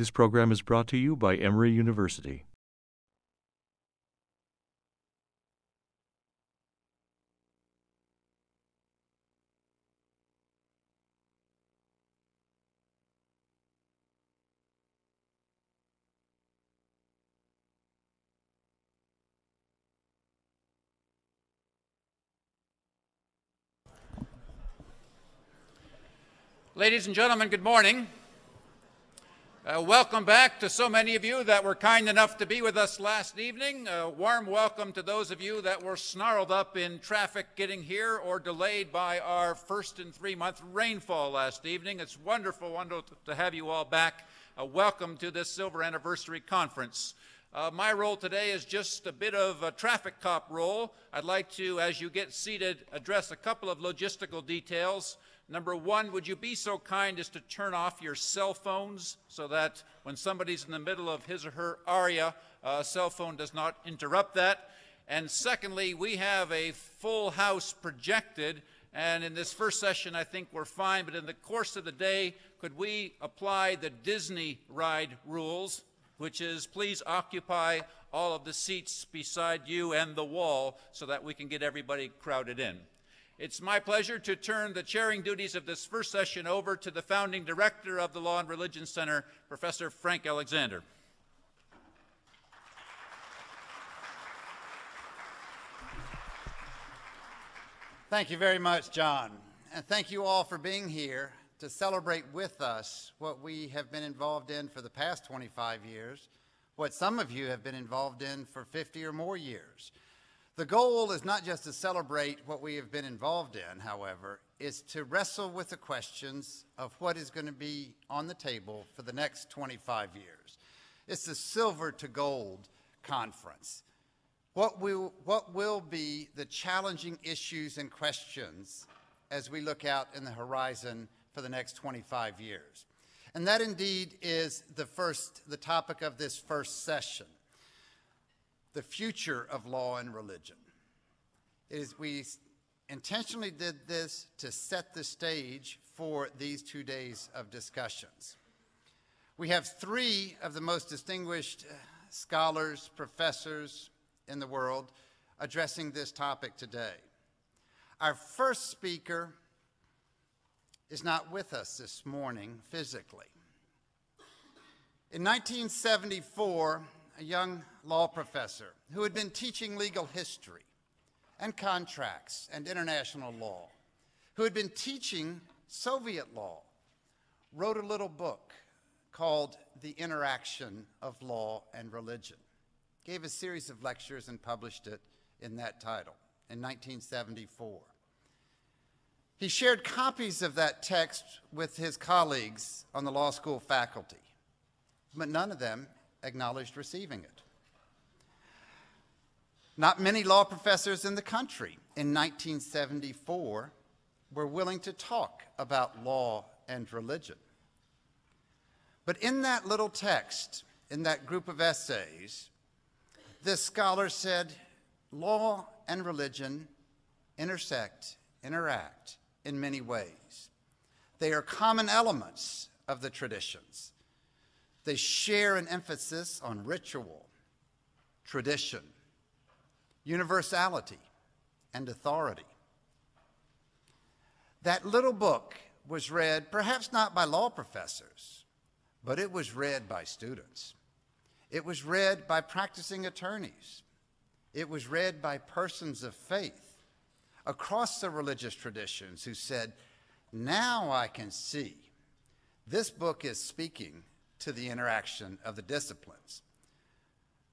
This program is brought to you by Emory University. Ladies and gentlemen, good morning. Uh, welcome back to so many of you that were kind enough to be with us last evening. A warm welcome to those of you that were snarled up in traffic getting here or delayed by our first and three month rainfall last evening. It's wonderful, wonderful to have you all back. Uh, welcome to this Silver Anniversary Conference. Uh, my role today is just a bit of a traffic cop role. I'd like to, as you get seated, address a couple of logistical details. Number one, would you be so kind as to turn off your cell phones so that when somebody's in the middle of his or her aria, a cell phone does not interrupt that? And secondly, we have a full house projected, and in this first session, I think we're fine, but in the course of the day, could we apply the Disney ride rules, which is please occupy all of the seats beside you and the wall so that we can get everybody crowded in. It's my pleasure to turn the chairing duties of this first session over to the founding director of the Law and Religion Center, Professor Frank Alexander. Thank you very much, John. And thank you all for being here to celebrate with us what we have been involved in for the past 25 years, what some of you have been involved in for 50 or more years. The goal is not just to celebrate what we have been involved in, however, is to wrestle with the questions of what is going to be on the table for the next 25 years. It's the Silver to Gold Conference. What will, what will be the challenging issues and questions as we look out in the horizon for the next 25 years? And that indeed is the first, the topic of this first session the future of law and religion. Is we intentionally did this to set the stage for these two days of discussions. We have three of the most distinguished uh, scholars, professors in the world addressing this topic today. Our first speaker is not with us this morning physically. In 1974, a young law professor who had been teaching legal history and contracts and international law, who had been teaching Soviet law, wrote a little book called The Interaction of Law and Religion. Gave a series of lectures and published it in that title in 1974. He shared copies of that text with his colleagues on the law school faculty, but none of them acknowledged receiving it. Not many law professors in the country in 1974 were willing to talk about law and religion. But in that little text, in that group of essays, this scholar said law and religion intersect, interact in many ways. They are common elements of the traditions. They share an emphasis on ritual, tradition, universality, and authority. That little book was read, perhaps not by law professors, but it was read by students. It was read by practicing attorneys. It was read by persons of faith across the religious traditions who said, Now I can see this book is speaking to the interaction of the disciplines.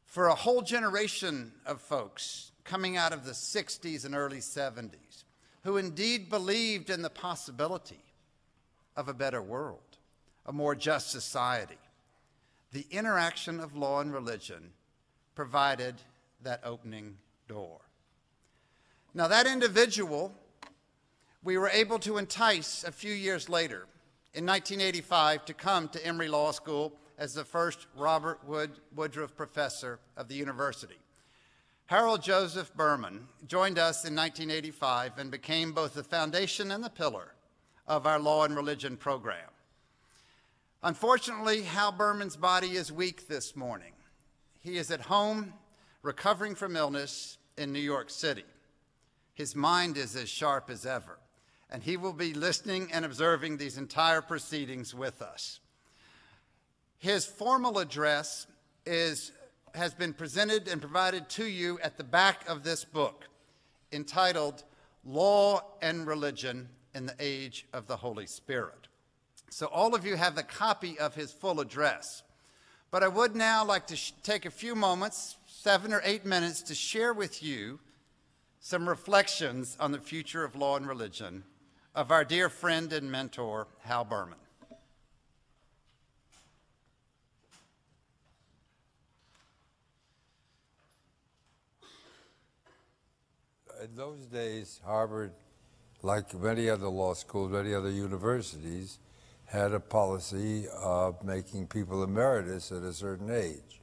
For a whole generation of folks coming out of the 60s and early 70s who indeed believed in the possibility of a better world, a more just society, the interaction of law and religion provided that opening door. Now, that individual we were able to entice a few years later in 1985 to come to Emory Law School as the first Robert Wood Woodruff Professor of the university. Harold Joseph Berman joined us in 1985 and became both the foundation and the pillar of our law and religion program. Unfortunately, Hal Berman's body is weak this morning. He is at home recovering from illness in New York City. His mind is as sharp as ever, and he will be listening and observing these entire proceedings with us. His formal address is, has been presented and provided to you at the back of this book entitled Law and Religion in the Age of the Holy Spirit. So, all of you have the copy of his full address. But I would now like to take a few moments, seven or eight minutes, to share with you some reflections on the future of law and religion of our dear friend and mentor, Hal Berman. In those days, Harvard, like many other law schools, many other universities, had a policy of making people emeritus at a certain age.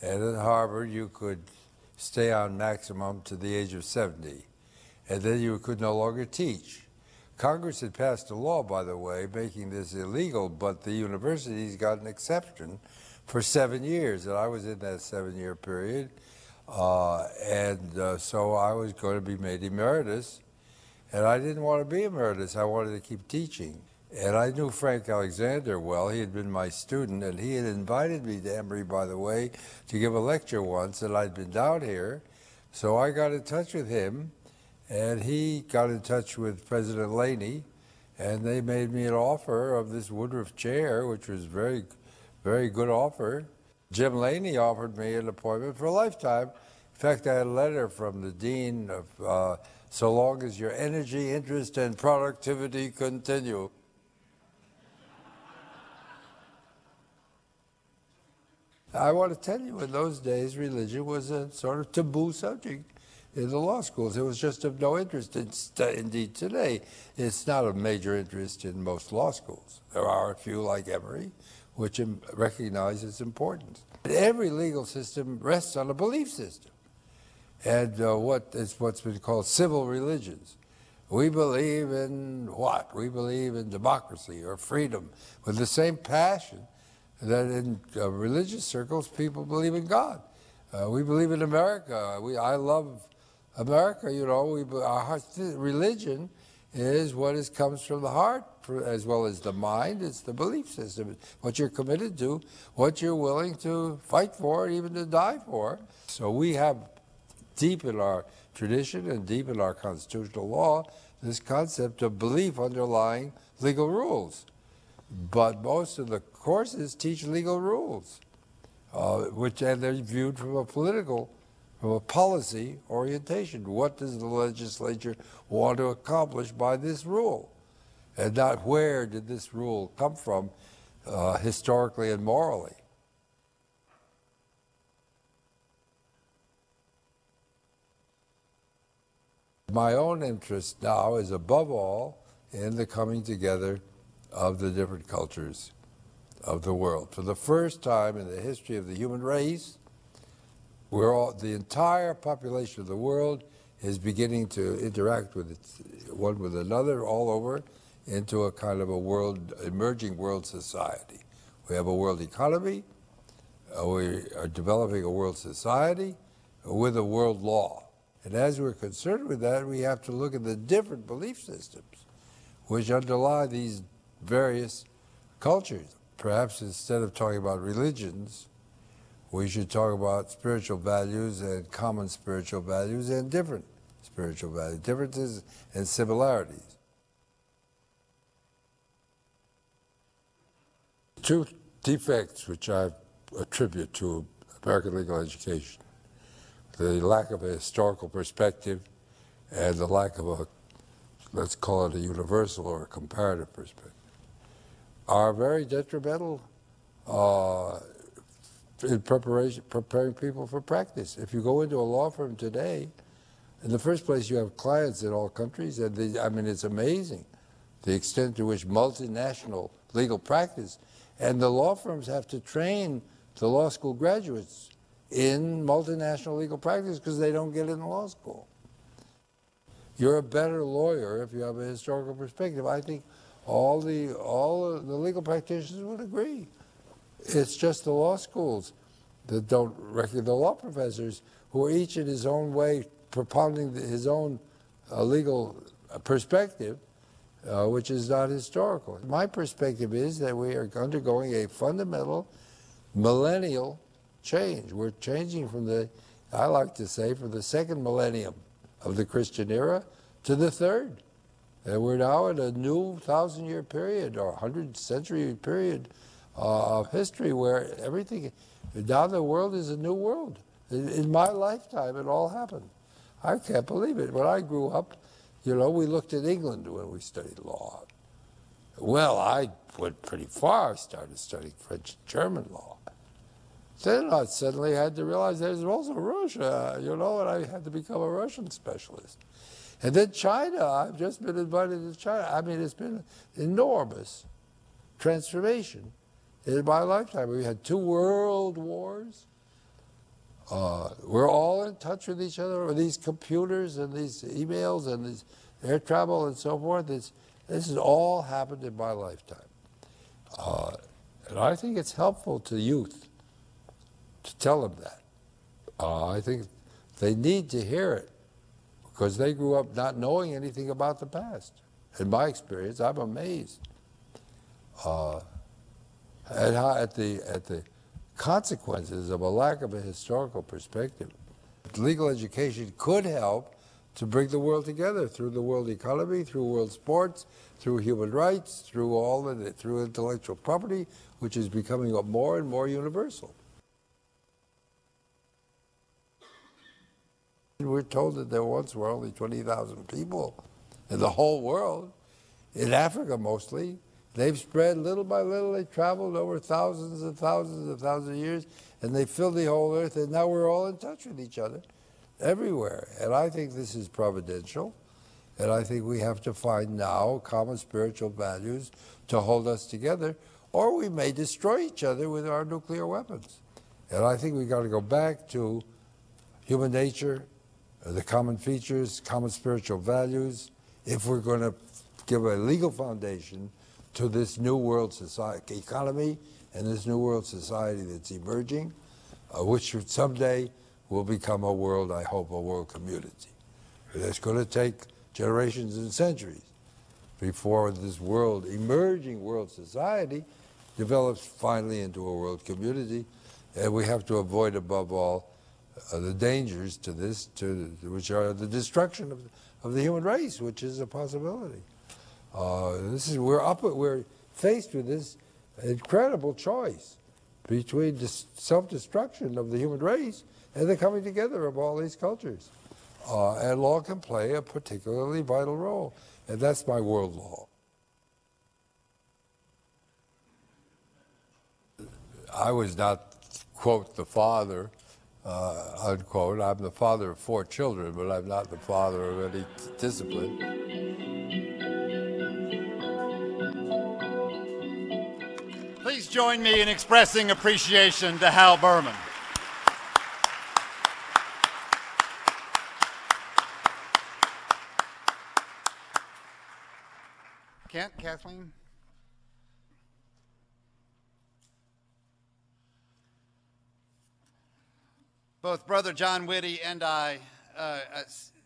And at Harvard, you could stay on maximum to the age of 70, and then you could no longer teach. Congress had passed a law, by the way, making this illegal, but the universities got an exception for seven years, and I was in that seven year period. Uh, and uh, so I was going to be made emeritus, and I didn't want to be emeritus. I wanted to keep teaching. And I knew Frank Alexander well. He had been my student, and he had invited me to Emory, by the way, to give a lecture once, and I'd been down here. So I got in touch with him, and he got in touch with President Laney, and they made me an offer of this Woodruff chair, which was very, very good offer. Jim Laney offered me an appointment for a lifetime. In fact, I had a letter from the dean of uh, so long as your energy, interest, and productivity continue. I want to tell you, in those days, religion was a sort of taboo subject in the law schools. It was just of no interest. Indeed, today, it's not of major interest in most law schools. There are a few, like Emory, which recognize its importance. Every legal system rests on a belief system, and uh, what is what's been called civil religions. We believe in what? We believe in democracy or freedom with the same passion that in uh, religious circles people believe in God. Uh, we believe in America. We, I love America. You know, we, our religion is what is, comes from the heart as well as the mind. It's the belief system, what you're committed to, what you're willing to fight for, even to die for. So we have deep in our tradition and deep in our constitutional law this concept of belief underlying legal rules. But most of the courses teach legal rules, uh, which and they're viewed from a political, from a policy orientation. What does the legislature want to accomplish by this rule? And not where did this rule come from uh, historically and morally. My own interest now is above all in the coming together of the different cultures of the world. For the first time in the history of the human race, we're all, the entire population of the world is beginning to interact with it, one with another all over into a kind of a world, emerging world society. We have a world economy, uh, we are developing a world society with a world law. And as we're concerned with that, we have to look at the different belief systems which underlie these various cultures. Perhaps instead of talking about religions, we should talk about spiritual values and common spiritual values and different spiritual values, differences and similarities. Two defects which I attribute to American legal education the lack of a historical perspective and the lack of a, let's call it a universal or a comparative perspective are very detrimental uh, in preparation, preparing people for practice. If you go into a law firm today, in the first place, you have clients in all countries, and they, I mean, it's amazing the extent to which multinational legal practice, and the law firms have to train the law school graduates in multinational legal practice because they don't get it in law school. You're a better lawyer if you have a historical perspective. I think all the all the legal practitioners would agree. It's just the law schools that don't recognize the law professors who are each in his own way propounding his own uh, legal perspective, uh, which is not historical. My perspective is that we are undergoing a fundamental millennial change. We're changing from the, I like to say, from the second millennium of the Christian era to the third. And we're now in a new thousand year period or hundred century period uh, of history where everything, now the world is a new world. In, in my lifetime, it all happened. I can't believe it. When I grew up, you know, we looked at England when we studied law. Well, I went pretty far. I started studying French and German law. Then I suddenly had to realize there's also Russia, you know, and I had to become a Russian specialist. And then China, I've just been invited to China. I mean, it's been enormous transformation in my lifetime. We had two world wars. Uh, we're all in touch with each other with these computers and these emails and these air travel and so forth. It's, this has all happened in my lifetime. Uh, and I think it's helpful to youth to tell them that. Uh, I think they need to hear it because they grew up not knowing anything about the past. In my experience, I'm amazed uh, at, how, at, the, at the consequences of a lack of a historical perspective. Legal education could help to bring the world together through the world economy, through world sports, through human rights, through all it, through intellectual property, which is becoming more and more universal. We're told that there once were only 20,000 people in the whole world, in Africa mostly. They've spread little by little. They traveled over thousands and thousands and thousands of years, and they filled the whole earth, and now we're all in touch with each other everywhere. And I think this is providential, and I think we have to find now common spiritual values to hold us together, or we may destroy each other with our nuclear weapons. And I think we've got to go back to human nature, the common features, common spiritual values, if we're going to give a legal foundation to this new world society, economy and this new world society that's emerging, uh, which someday will become a world, I hope, a world community. It's going to take generations and centuries before this world, emerging world society, develops finally into a world community. And we have to avoid, above all, uh, the dangers to this, to, which are the destruction of, of the human race, which is a possibility. Uh, this is we're up, we're faced with this incredible choice between the self-destruction of the human race and the coming together of all these cultures. Uh, and law can play a particularly vital role, and that's my world law. I was not, quote, the father uh, unquote. I'm the father of four children, but I'm not the father of any discipline. Please join me in expressing appreciation to Hal Berman. Kent, Kathleen? Both Brother John Witte and I uh, uh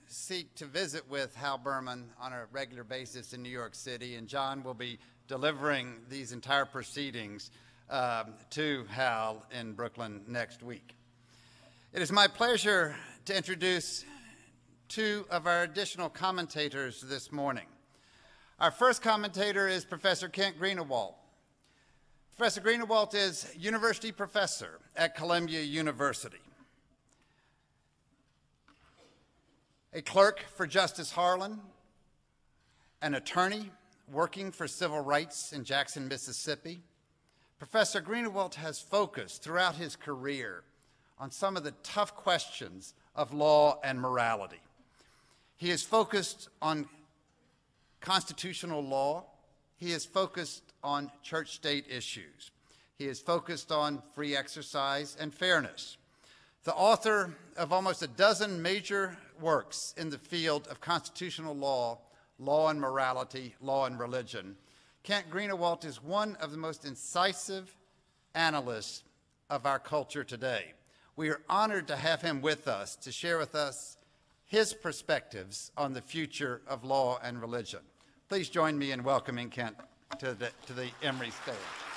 seek to visit with Hal Berman on a regular basis in New York City, and John will be delivering these entire proceedings um, to Hal in Brooklyn next week. It is my pleasure to introduce two of our additional commentators this morning. Our first commentator is Professor Kent Greenawalt. Professor Greenawalt is university professor at Columbia University. a clerk for Justice Harlan, an attorney working for civil rights in Jackson, Mississippi, Professor Greenawalt has focused throughout his career on some of the tough questions of law and morality. He has focused on constitutional law. He has focused on church state issues. He has focused on free exercise and fairness. The author of almost a dozen major works in the field of constitutional law, law and morality, law and religion. Kent Greenawalt is one of the most incisive analysts of our culture today. We are honored to have him with us to share with us his perspectives on the future of law and religion. Please join me in welcoming Kent to the, to the Emory stage.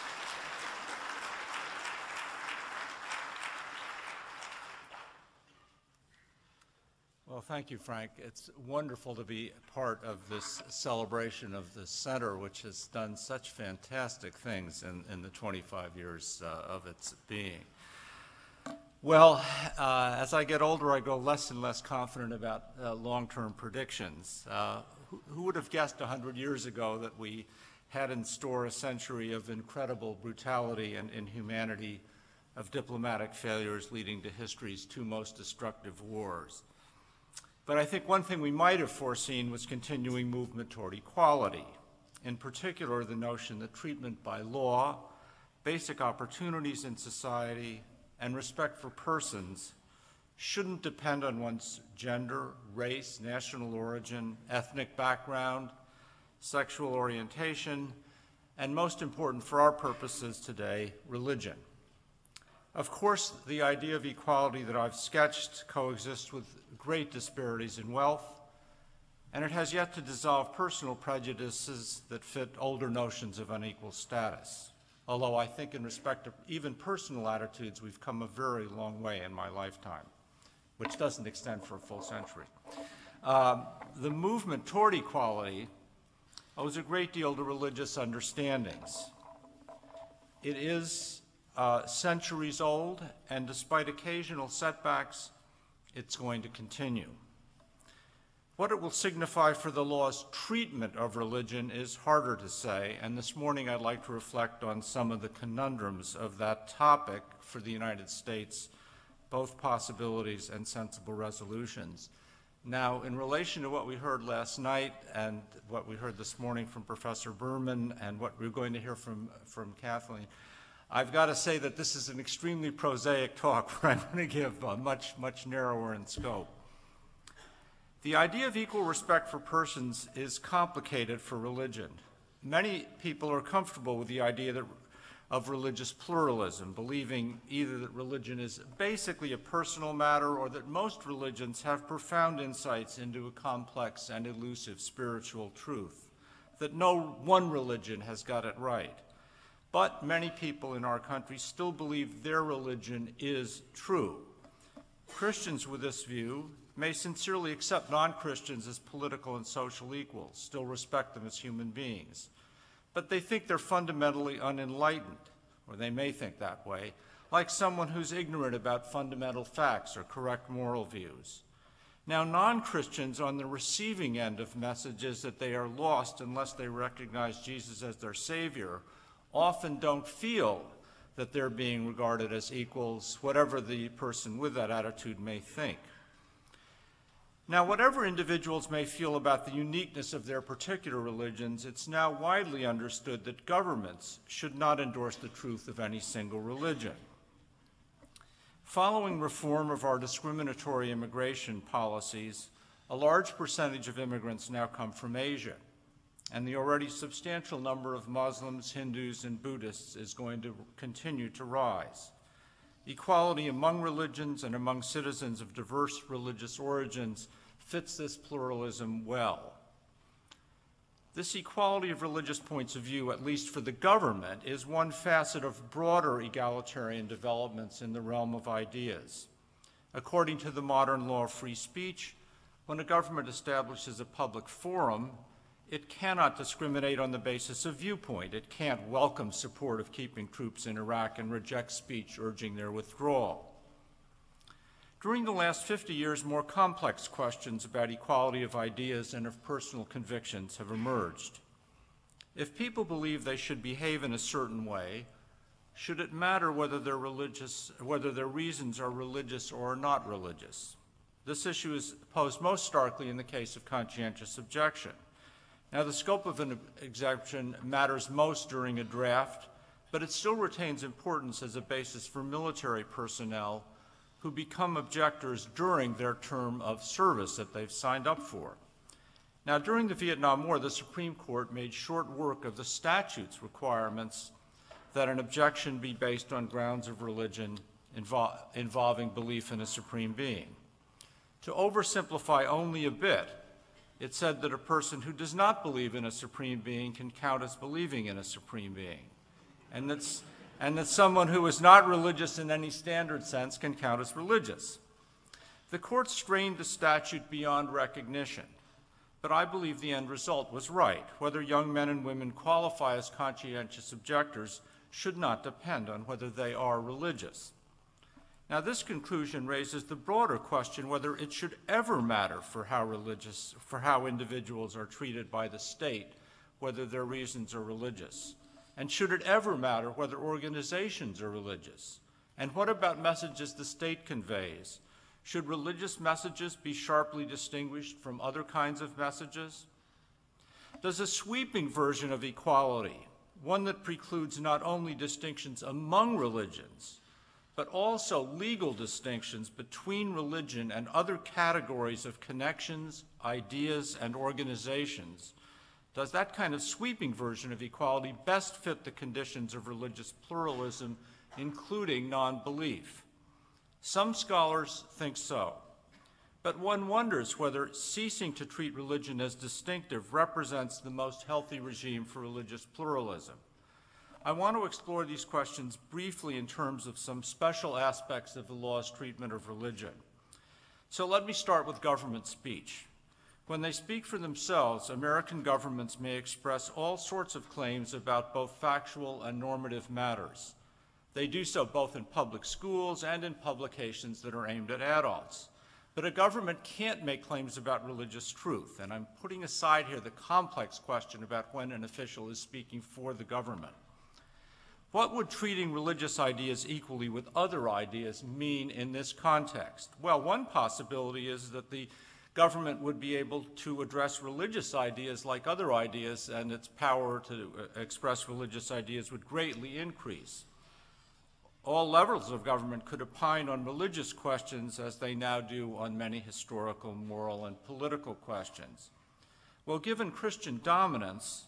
Well, thank you, Frank. It's wonderful to be part of this celebration of the center, which has done such fantastic things in, in the 25 years uh, of its being. Well, uh, as I get older, I grow less and less confident about uh, long-term predictions. Uh, who, who, would have guessed 100 years ago that we had in store a century of incredible brutality and inhumanity, of diplomatic failures leading to history's two most destructive wars? But I think one thing we might have foreseen was continuing movement toward equality, in particular the notion that treatment by law, basic opportunities in society, and respect for persons shouldn't depend on one's gender, race, national origin, ethnic background, sexual orientation, and most important for our purposes today, religion. Of course, the idea of equality that I've sketched coexists with great disparities in wealth, and it has yet to dissolve personal prejudices that fit older notions of unequal status. Although I think in respect to even personal attitudes, we've come a very long way in my lifetime, which doesn't extend for a full century. Um, the movement toward equality owes a great deal to religious understandings. It is uh, centuries old, and despite occasional setbacks, it's going to continue. What it will signify for the law's treatment of religion is harder to say, and this morning I'd like to reflect on some of the conundrums of that topic for the United States, both possibilities and sensible resolutions. Now, in relation to what we heard last night and what we heard this morning from Professor Berman and what we're going to hear from, from Kathleen, I've got to say that this is an extremely prosaic talk where I'm going to give uh, much, much narrower in scope. The idea of equal respect for persons is complicated for religion. Many people are comfortable with the idea that, of religious pluralism, believing either that religion is basically a personal matter or that most religions have profound insights into a complex and elusive spiritual truth, that no one religion has got it right. But many people in our country still believe their religion is true. Christians with this view may sincerely accept non-Christians as political and social equals, still respect them as human beings. But they think they're fundamentally unenlightened, or they may think that way, like someone who's ignorant about fundamental facts or correct moral views. Now, non-Christians on the receiving end of messages that they are lost unless they recognize Jesus as their Savior often don't feel that they're being regarded as equals, whatever the person with that attitude may think. Now, whatever individuals may feel about the uniqueness of their particular religions, it's now widely understood that governments should not endorse the truth of any single religion. Following reform of our discriminatory immigration policies, a large percentage of immigrants now come from Asia and the already substantial number of Muslims, Hindus, and Buddhists is going to continue to rise. Equality among religions and among citizens of diverse religious origins fits this pluralism well. This equality of religious points of view, at least for the government, is one facet of broader egalitarian developments in the realm of ideas. According to the modern law of free speech, when a government establishes a public forum, it cannot discriminate on the basis of viewpoint. It can't welcome support of keeping troops in Iraq and reject speech urging their withdrawal. During the last 50 years, more complex questions about equality of ideas and of personal convictions have emerged. If people believe they should behave in a certain way, should it matter whether their, religious, whether their reasons are religious or not religious? This issue is posed most starkly in the case of conscientious objection. Now, the scope of an exemption matters most during a draft, but it still retains importance as a basis for military personnel who become objectors during their term of service that they've signed up for. Now, during the Vietnam War, the Supreme Court made short work of the statute's requirements that an objection be based on grounds of religion invol involving belief in a supreme being. To oversimplify only a bit, it said that a person who does not believe in a supreme being can count as believing in a supreme being, and, that's, and that someone who is not religious in any standard sense can count as religious. The court strained the statute beyond recognition, but I believe the end result was right. Whether young men and women qualify as conscientious objectors should not depend on whether they are religious. Now, this conclusion raises the broader question whether it should ever matter for how religious, for how individuals are treated by the state, whether their reasons are religious. And should it ever matter whether organizations are religious? And what about messages the state conveys? Should religious messages be sharply distinguished from other kinds of messages? Does a sweeping version of equality, one that precludes not only distinctions among religions, but also legal distinctions between religion and other categories of connections, ideas, and organizations, does that kind of sweeping version of equality best fit the conditions of religious pluralism, including non-belief? Some scholars think so, but one wonders whether ceasing to treat religion as distinctive represents the most healthy regime for religious pluralism. I want to explore these questions briefly in terms of some special aspects of the law's treatment of religion. So let me start with government speech. When they speak for themselves, American governments may express all sorts of claims about both factual and normative matters. They do so both in public schools and in publications that are aimed at adults. But a government can't make claims about religious truth, and I'm putting aside here the complex question about when an official is speaking for the government. What would treating religious ideas equally with other ideas mean in this context? Well, one possibility is that the government would be able to address religious ideas like other ideas, and its power to express religious ideas would greatly increase. All levels of government could opine on religious questions as they now do on many historical, moral, and political questions. Well, given Christian dominance,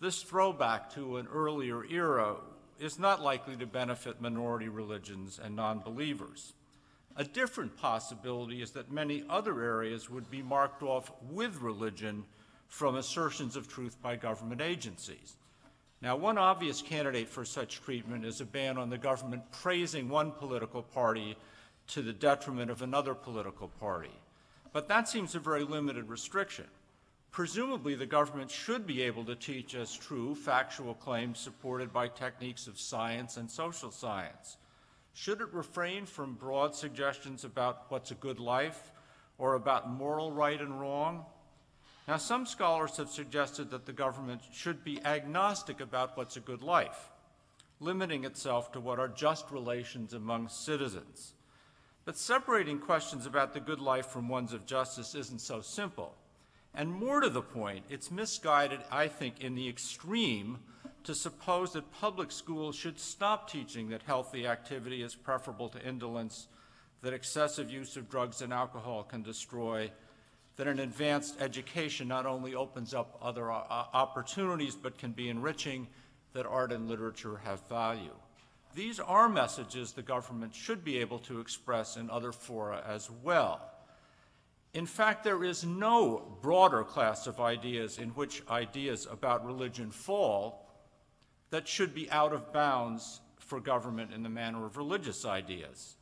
this throwback to an earlier era is not likely to benefit minority religions and non-believers. A different possibility is that many other areas would be marked off with religion from assertions of truth by government agencies. Now, one obvious candidate for such treatment is a ban on the government praising one political party to the detriment of another political party. But that seems a very limited restriction. Presumably, the government should be able to teach as true factual claims supported by techniques of science and social science. Should it refrain from broad suggestions about what's a good life or about moral right and wrong? Now, some scholars have suggested that the government should be agnostic about what's a good life, limiting itself to what are just relations among citizens. But separating questions about the good life from ones of justice isn't so simple. And more to the point, it's misguided, I think, in the extreme to suppose that public schools should stop teaching that healthy activity is preferable to indolence, that excessive use of drugs and alcohol can destroy, that an advanced education not only opens up other uh, opportunities but can be enriching, that art and literature have value. These are messages the government should be able to express in other fora as well. In fact, there is no broader class of ideas in which ideas about religion fall that should be out of bounds for government in the manner of religious ideas.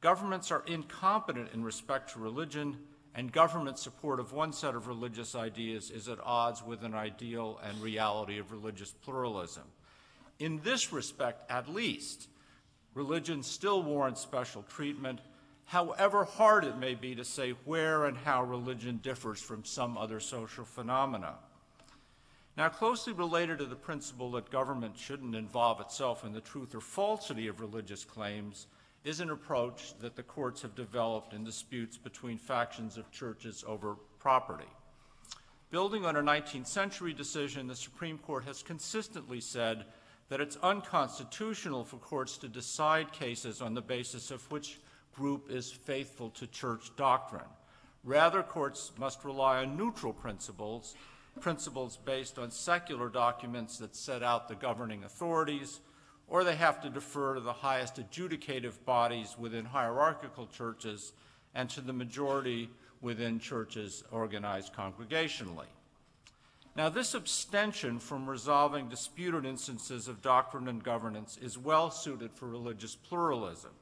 Governments are incompetent in respect to religion, and government support of one set of religious ideas is at odds with an ideal and reality of religious pluralism. In this respect, at least, religion still warrants special treatment however hard it may be to say where and how religion differs from some other social phenomena. Now, closely related to the principle that government shouldn't involve itself in the truth or falsity of religious claims is an approach that the courts have developed in disputes between factions of churches over property. Building on a 19th century decision, the Supreme Court has consistently said that it's unconstitutional for courts to decide cases on the basis of which group is faithful to church doctrine, Rather, courts must rely on neutral principles, principles based on secular documents that set out the governing authorities, or they have to defer to the highest adjudicative bodies within hierarchical churches and to the majority within churches organized congregationally. Now, this abstention from resolving disputed instances of doctrine and governance is well suited for religious pluralism.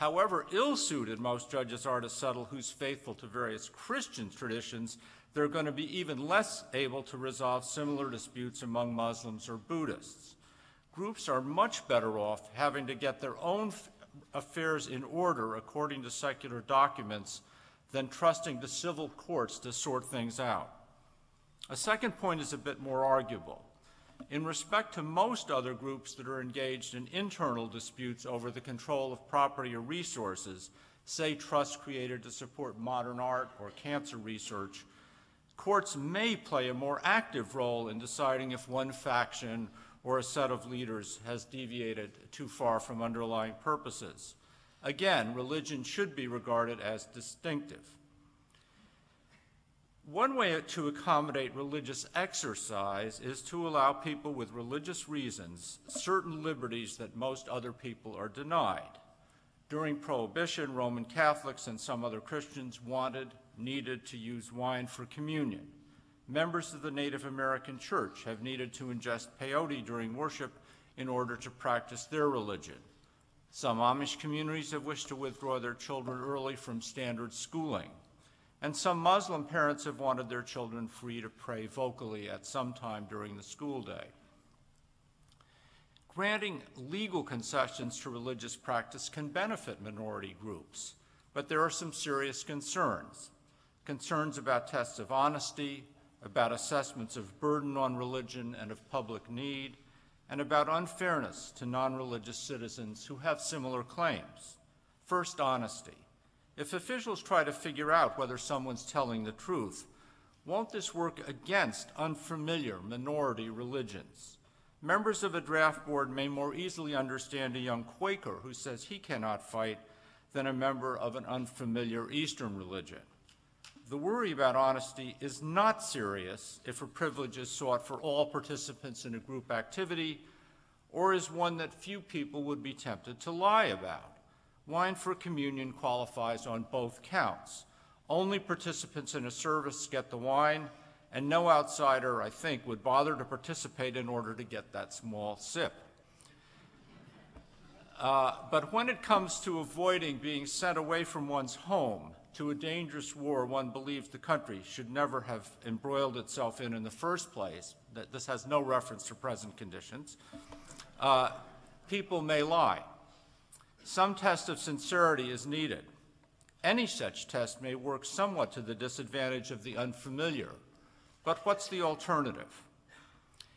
However ill suited most judges are to settle who's faithful to various Christian traditions, they're going to be even less able to resolve similar disputes among Muslims or Buddhists. Groups are much better off having to get their own affairs in order according to secular documents than trusting the civil courts to sort things out. A second point is a bit more arguable. In respect to most other groups that are engaged in internal disputes over the control of property or resources, say trusts created to support modern art or cancer research, courts may play a more active role in deciding if one faction or a set of leaders has deviated too far from underlying purposes. Again, religion should be regarded as distinctive. One way to accommodate religious exercise is to allow people with religious reasons certain liberties that most other people are denied. During Prohibition, Roman Catholics and some other Christians wanted, needed to use wine for communion. Members of the Native American Church have needed to ingest peyote during worship in order to practice their religion. Some Amish communities have wished to withdraw their children early from standard schooling. And some Muslim parents have wanted their children free to pray vocally at some time during the school day. Granting legal concessions to religious practice can benefit minority groups, but there are some serious concerns. Concerns about tests of honesty, about assessments of burden on religion and of public need, and about unfairness to non religious citizens who have similar claims. First, honesty. If officials try to figure out whether someone's telling the truth, won't this work against unfamiliar minority religions? Members of a draft board may more easily understand a young Quaker who says he cannot fight than a member of an unfamiliar Eastern religion. The worry about honesty is not serious if a privilege is sought for all participants in a group activity or is one that few people would be tempted to lie about. Wine for communion qualifies on both counts. Only participants in a service get the wine, and no outsider, I think, would bother to participate in order to get that small sip. Uh, but when it comes to avoiding being sent away from one's home to a dangerous war one believes the country should never have embroiled itself in in the first place, that this has no reference to present conditions, uh, people may lie. Some test of sincerity is needed. Any such test may work somewhat to the disadvantage of the unfamiliar. But what's the alternative?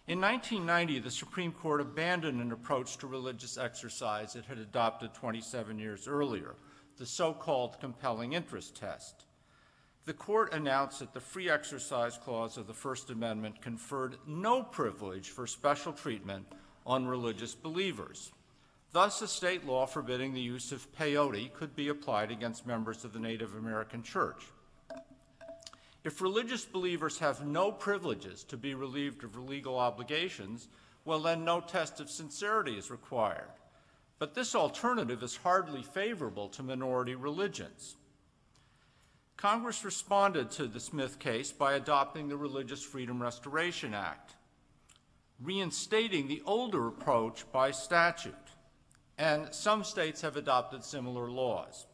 In 1990, the Supreme Court abandoned an approach to religious exercise it had adopted 27 years earlier, the so-called compelling interest test. The court announced that the free exercise clause of the First Amendment conferred no privilege for special treatment on religious believers. Thus, a state law forbidding the use of peyote could be applied against members of the Native American Church. If religious believers have no privileges to be relieved of legal obligations, well, then no test of sincerity is required. But this alternative is hardly favorable to minority religions. Congress responded to the Smith case by adopting the Religious Freedom Restoration Act, reinstating the older approach by statute and some states have adopted similar laws.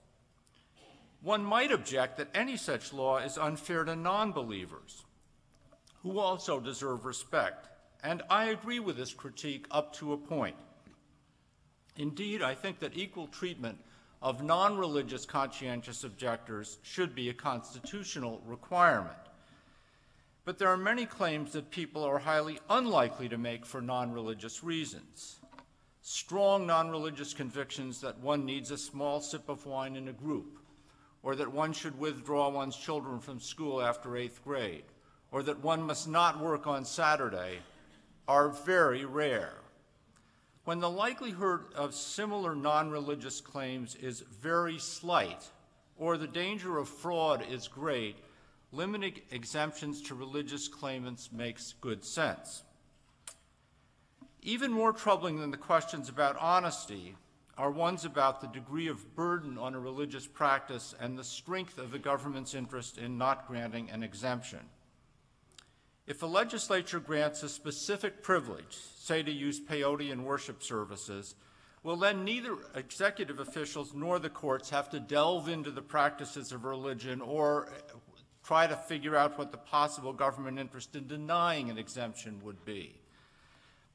One might object that any such law is unfair to non believers, who also deserve respect, and I agree with this critique up to a point. Indeed, I think that equal treatment of non religious conscientious objectors should be a constitutional requirement. But there are many claims that people are highly unlikely to make for non religious reasons strong non religious convictions that one needs a small sip of wine in a group, or that one should withdraw one's children from school after eighth grade, or that one must not work on Saturday, are very rare. When the likelihood of similar non religious claims is very slight, or the danger of fraud is great, limiting exemptions to religious claimants makes good sense. Even more troubling than the questions about honesty are ones about the degree of burden on a religious practice and the strength of the government's interest in not granting an exemption. If a legislature grants a specific privilege, say to use peyote in worship services, well, then neither executive officials nor the courts have to delve into the practices of religion or try to figure out what the possible government interest in denying an exemption would be.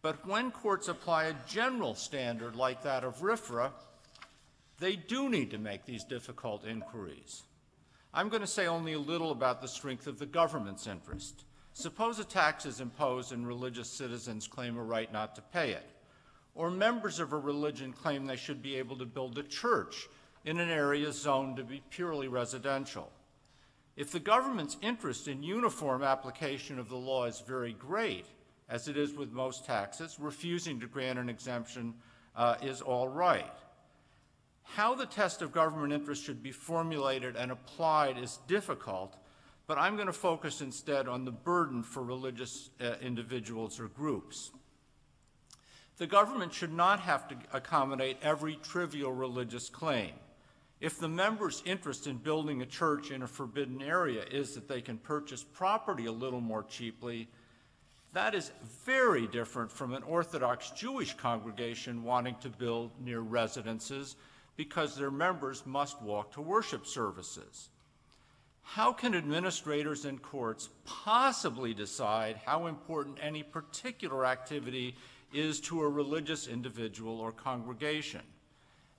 But when courts apply a general standard like that of RFRA, they do need to make these difficult inquiries. I'm going to say only a little about the strength of the government's interest. Suppose a tax is imposed and religious citizens claim a right not to pay it, or members of a religion claim they should be able to build a church in an area zoned to be purely residential. If the government's interest in uniform application of the law is very great, as it is with most taxes, refusing to grant an exemption uh, is all right. How the test of government interest should be formulated and applied is difficult, but I'm going to focus instead on the burden for religious uh, individuals or groups. The government should not have to accommodate every trivial religious claim. If the member's interest in building a church in a forbidden area is that they can purchase property a little more cheaply, that is very different from an Orthodox Jewish congregation wanting to build near residences because their members must walk to worship services. How can administrators and courts possibly decide how important any particular activity is to a religious individual or congregation?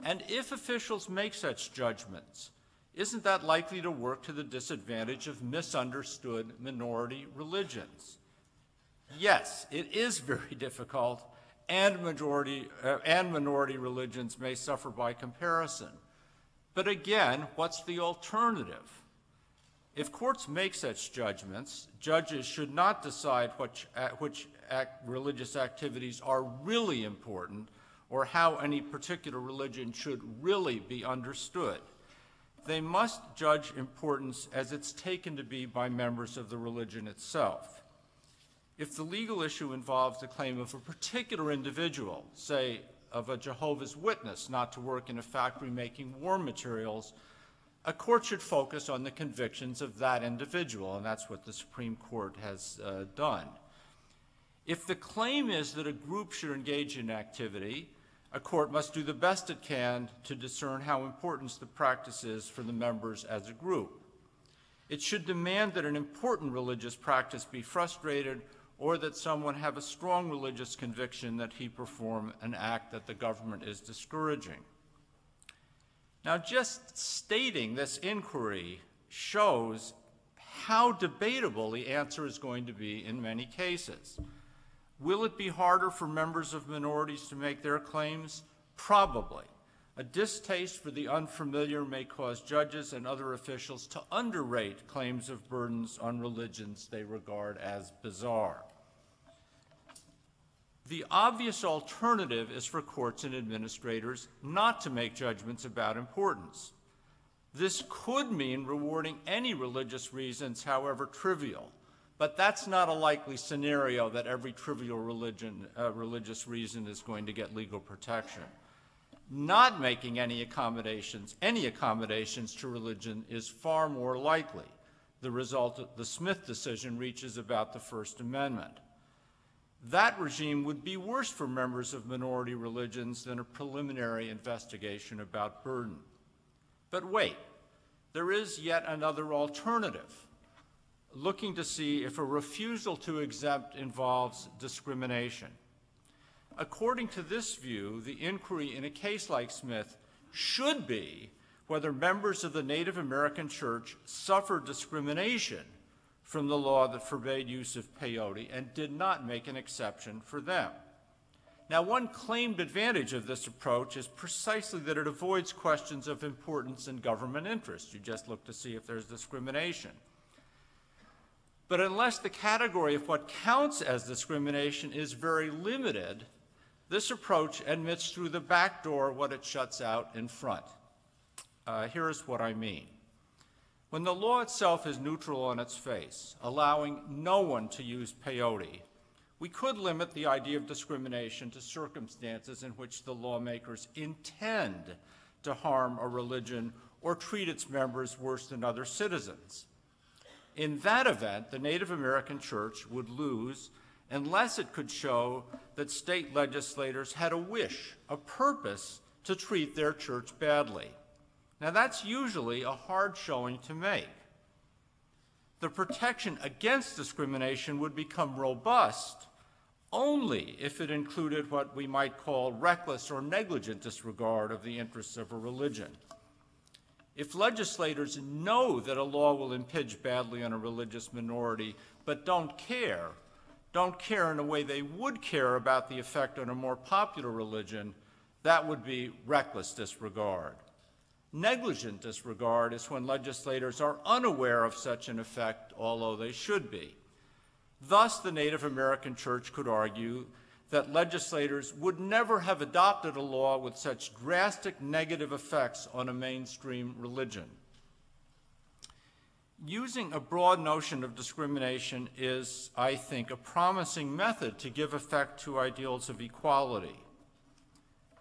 And if officials make such judgments, isn't that likely to work to the disadvantage of misunderstood minority religions? Yes, it is very difficult, and majority uh, and minority religions may suffer by comparison. But again, what's the alternative? If courts make such judgments, judges should not decide which, uh, which religious activities are really important or how any particular religion should really be understood. They must judge importance as it's taken to be by members of the religion itself. If the legal issue involves the claim of a particular individual, say of a Jehovah's Witness not to work in a factory making war materials, a court should focus on the convictions of that individual, and that's what the Supreme Court has uh, done. If the claim is that a group should engage in activity, a court must do the best it can to discern how important the practice is for the members as a group. It should demand that an important religious practice be frustrated or that someone have a strong religious conviction that he perform an act that the government is discouraging. Now, just stating this inquiry shows how debatable the answer is going to be in many cases. Will it be harder for members of minorities to make their claims? Probably. A distaste for the unfamiliar may cause judges and other officials to underrate claims of burdens on religions they regard as bizarre. The obvious alternative is for courts and administrators not to make judgments about importance. This could mean rewarding any religious reasons, however trivial, but that's not a likely scenario that every trivial religion, uh, religious reason is going to get legal protection not making any accommodations, any accommodations to religion is far more likely. The result of the Smith decision reaches about the First Amendment. That regime would be worse for members of minority religions than a preliminary investigation about burden. But wait, there is yet another alternative, looking to see if a refusal to exempt involves discrimination. According to this view, the inquiry in a case like Smith should be whether members of the Native American Church suffered discrimination from the law that forbade use of peyote and did not make an exception for them. Now, one claimed advantage of this approach is precisely that it avoids questions of importance and government interest. You just look to see if there's discrimination. But unless the category of what counts as discrimination is very limited, this approach admits through the back door what it shuts out in front. Uh, here's what I mean. When the law itself is neutral on its face, allowing no one to use peyote, we could limit the idea of discrimination to circumstances in which the lawmakers intend to harm a religion or treat its members worse than other citizens. In that event, the Native American Church would lose unless it could show that state legislators had a wish, a purpose to treat their church badly. Now, that's usually a hard showing to make. The protection against discrimination would become robust only if it included what we might call reckless or negligent disregard of the interests of a religion. If legislators know that a law will impinge badly on a religious minority but don't care, don't care in a way they would care about the effect on a more popular religion, that would be reckless disregard. Negligent disregard is when legislators are unaware of such an effect, although they should be. Thus, the Native American Church could argue that legislators would never have adopted a law with such drastic negative effects on a mainstream religion. Using a broad notion of discrimination is, I think, a promising method to give effect to ideals of equality.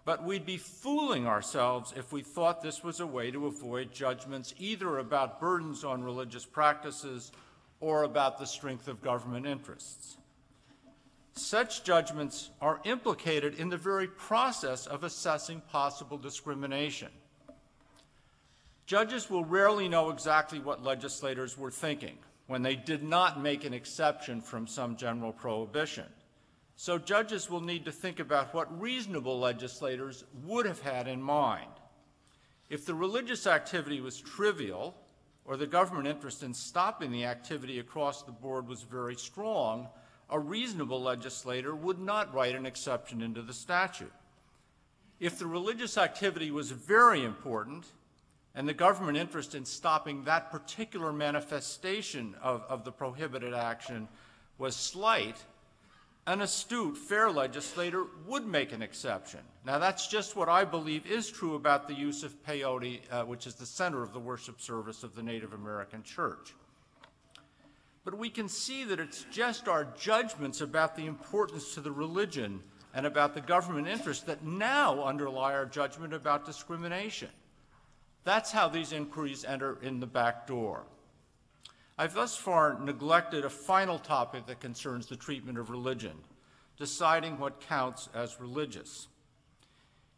But we'd be fooling ourselves if we thought this was a way to avoid judgments either about burdens on religious practices or about the strength of government interests. Such judgments are implicated in the very process of assessing possible discrimination. Judges will rarely know exactly what legislators were thinking when they did not make an exception from some general prohibition. So judges will need to think about what reasonable legislators would have had in mind. If the religious activity was trivial, or the government interest in stopping the activity across the board was very strong, a reasonable legislator would not write an exception into the statute. If the religious activity was very important and the government interest in stopping that particular manifestation of, of the prohibited action was slight, an astute, fair legislator would make an exception. Now, that's just what I believe is true about the use of peyote, uh, which is the center of the worship service of the Native American Church. But we can see that it's just our judgments about the importance to the religion and about the government interest that now underlie our judgment about discrimination. That's how these inquiries enter in the back door. I've thus far neglected a final topic that concerns the treatment of religion, deciding what counts as religious.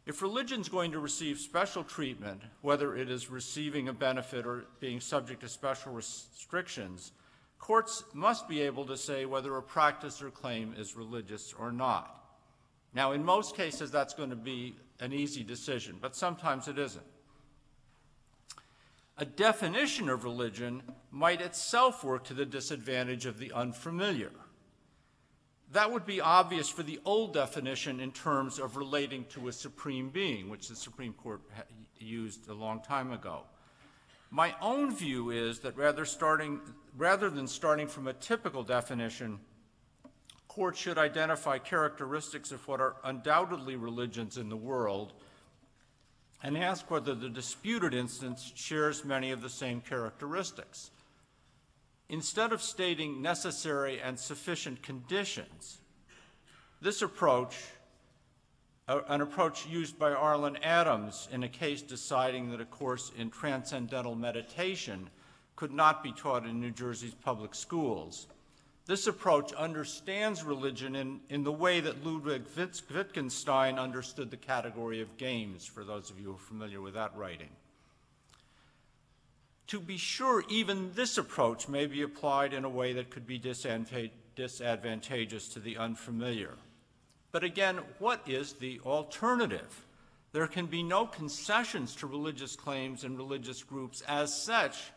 If religion's going to receive special treatment, whether it is receiving a benefit or being subject to special restrictions, courts must be able to say whether a practice or claim is religious or not. Now, in most cases, that's going to be an easy decision, but sometimes it isn't. A definition of religion might itself work to the disadvantage of the unfamiliar. That would be obvious for the old definition in terms of relating to a supreme being, which the Supreme Court used a long time ago. My own view is that rather, starting, rather than starting from a typical definition, courts should identify characteristics of what are undoubtedly religions in the world and ask whether the disputed instance shares many of the same characteristics. Instead of stating necessary and sufficient conditions, this approach uh, an approach used by Arlin Adams in a case deciding that a course in transcendental meditation could not be taught in New Jersey's public schools. This approach understands religion in, in the way that Ludwig Wittgenstein understood the category of games, for those of you who are familiar with that writing. To be sure, even this approach may be applied in a way that could be disadvantageous to the unfamiliar. But again, what is the alternative? There can be no concessions to religious claims and religious groups as such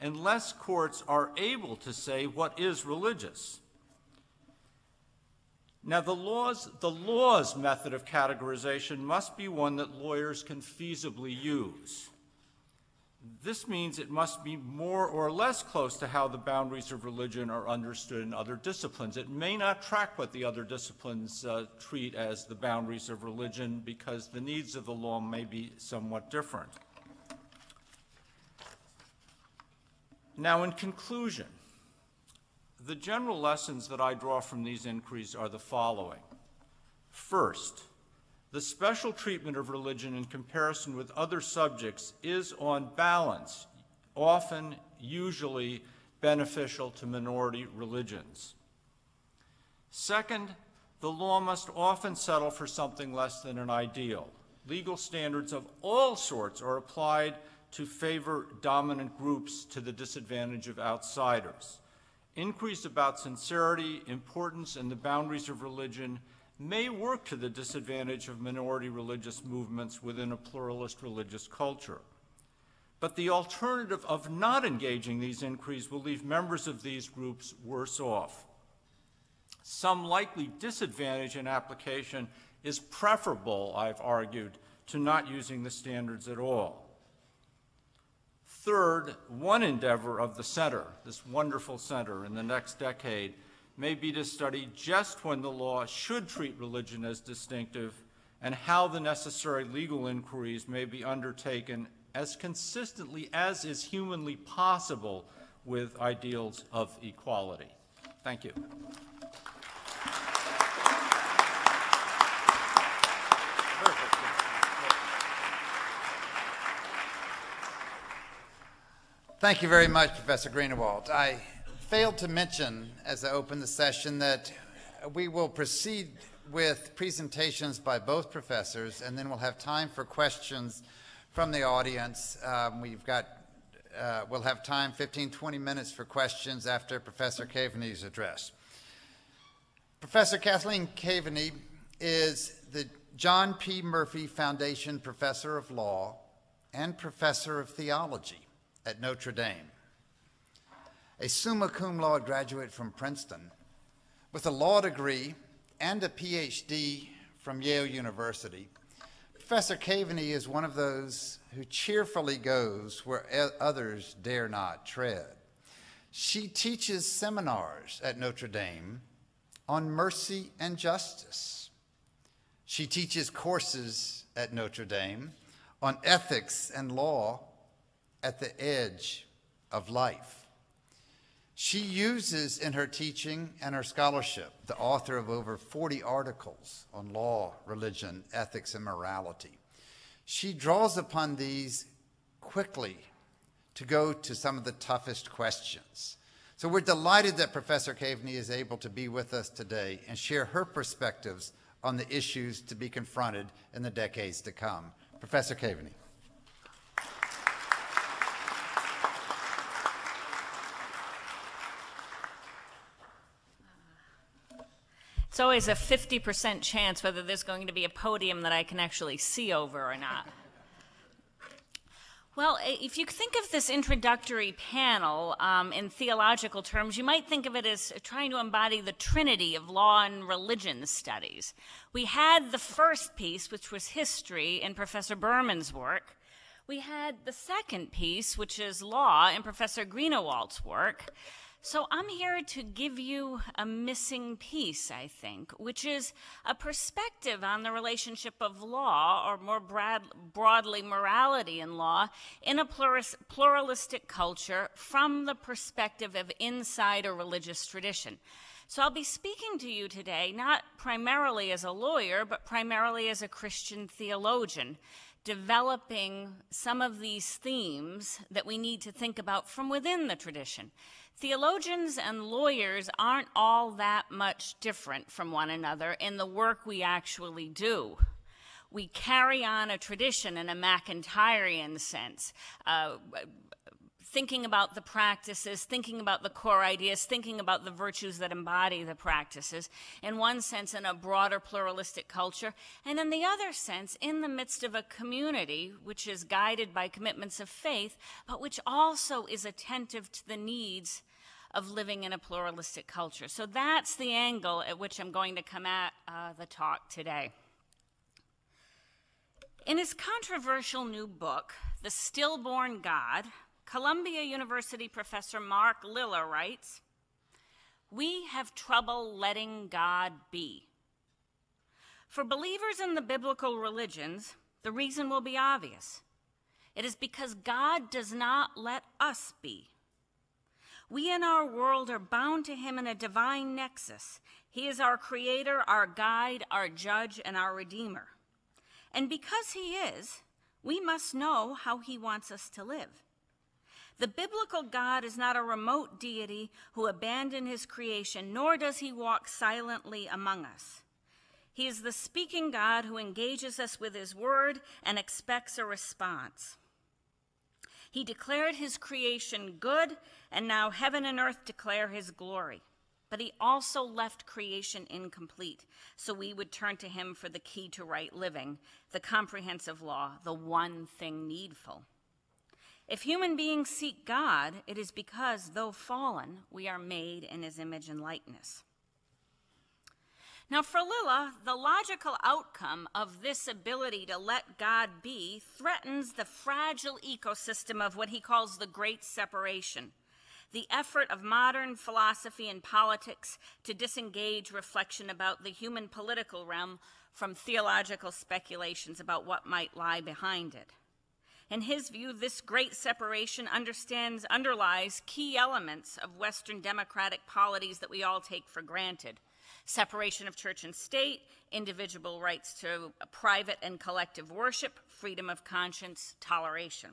unless courts are able to say what is religious. Now, the law's, the law's method of categorization must be one that lawyers can feasibly use. This means it must be more or less close to how the boundaries of religion are understood in other disciplines. It may not track what the other disciplines uh, treat as the boundaries of religion because the needs of the law may be somewhat different. Now, in conclusion, the general lessons that I draw from these inquiries are the following. First, the special treatment of religion in comparison with other subjects is, on balance, often, usually, beneficial to minority religions. Second, the law must often settle for something less than an ideal. Legal standards of all sorts are applied to favor dominant groups to the disadvantage of outsiders. Inquiries about sincerity, importance, and the boundaries of religion may work to the disadvantage of minority religious movements within a pluralist religious culture. But the alternative of not engaging these inquiries will leave members of these groups worse off. Some likely disadvantage in application is preferable, I've argued, to not using the standards at all. Third, one endeavor of the center, this wonderful center in the next decade, may be to study just when the law should treat religion as distinctive and how the necessary legal inquiries may be undertaken as consistently as is humanly possible with ideals of equality. Thank you. Thank you very much, Professor Greenawalt. I failed to mention as I opened the session that we will proceed with presentations by both professors, and then we'll have time for questions from the audience. Um, we've got, uh, we'll have time, 15, 20 minutes for questions after Professor Kaveny's address. Professor Cathleen Kaveny is the John P. Murphy Foundation Professor of Law and Professor of Theology at Notre Dame a summa cum laude graduate from Princeton with a law degree and a PhD from Yale University. Professor Kaveny is one of those who cheerfully goes where others dare not tread. She teaches seminars at Notre Dame on mercy and justice. She teaches courses at Notre Dame on ethics and law at the edge of life. She uses in her teaching and her scholarship, the author of over 40 articles on law, religion, ethics, and morality. She draws upon these quickly to go to some of the toughest questions. So we're delighted that Professor Kaveny is able to be with us today and share her perspectives on the issues to be confronted in the decades to come. Professor Kaveny. It's always a 50% chance whether there's going to be a podium that I can actually see over or not. Well, if you think of this introductory panel um, in theological terms, you might think of it as trying to embody the trinity of law and religion studies. We had the first piece, which was history in Professor Berman's work. We had the second piece, which is law in Professor Greenawalt's work. So I'm here to give you a missing piece, I think, which is a perspective on the relationship of law, or more broad, broadly, morality in law, in a pluralistic culture from the perspective of inside a religious tradition. So I'll be speaking to you today not primarily as a lawyer, but primarily as a Christian theologian, developing some of these themes that we need to think about from within the tradition. Theologians and lawyers aren't all that much different from one another in the work we actually do. We carry on a tradition in a MacIntyrean sense, uh, thinking about the practices, thinking about the core ideas, thinking about the virtues that embody the practices, in one sense, in a broader pluralistic culture, and in the other sense, in the midst of a community which is guided by commitments of faith, but which also is attentive to the needs of living in a pluralistic culture. So that's the angle at which I'm going to come at uh, the talk today. In his controversial new book, The Stillborn God, Columbia University professor Mark Lilla writes, We have trouble letting God be. For believers in the biblical religions, the reason will be obvious. It is because God does not let us be. We in our world are bound to him in a divine nexus. He is our creator, our guide, our judge, and our redeemer. And because he is, we must know how he wants us to live. The biblical God is not a remote deity who abandoned his creation, nor does he walk silently among us. He is the speaking God who engages us with his word and expects a response. He declared his creation good, and now heaven and earth declare his glory. But he also left creation incomplete, so we would turn to him for the key to right living, the comprehensive law, the one thing needful. If human beings seek God, it is because, though fallen, we are made in his image and likeness. Now, for Lilla, the logical outcome of this ability to let God be threatens the fragile ecosystem of what he calls the Great Separation, the effort of modern philosophy and politics to disengage reflection about the human political realm from theological speculations about what might lie behind it. In his view, this great separation understands, underlies key elements of Western democratic polities that we all take for granted separation of church and state, individual rights to private and collective worship, freedom of conscience, toleration.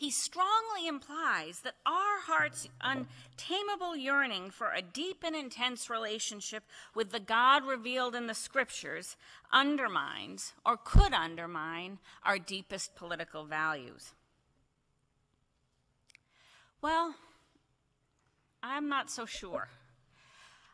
He strongly implies that our heart's untamable yearning for a deep and intense relationship with the God revealed in the scriptures undermines or could undermine our deepest political values. Well, I'm not so sure.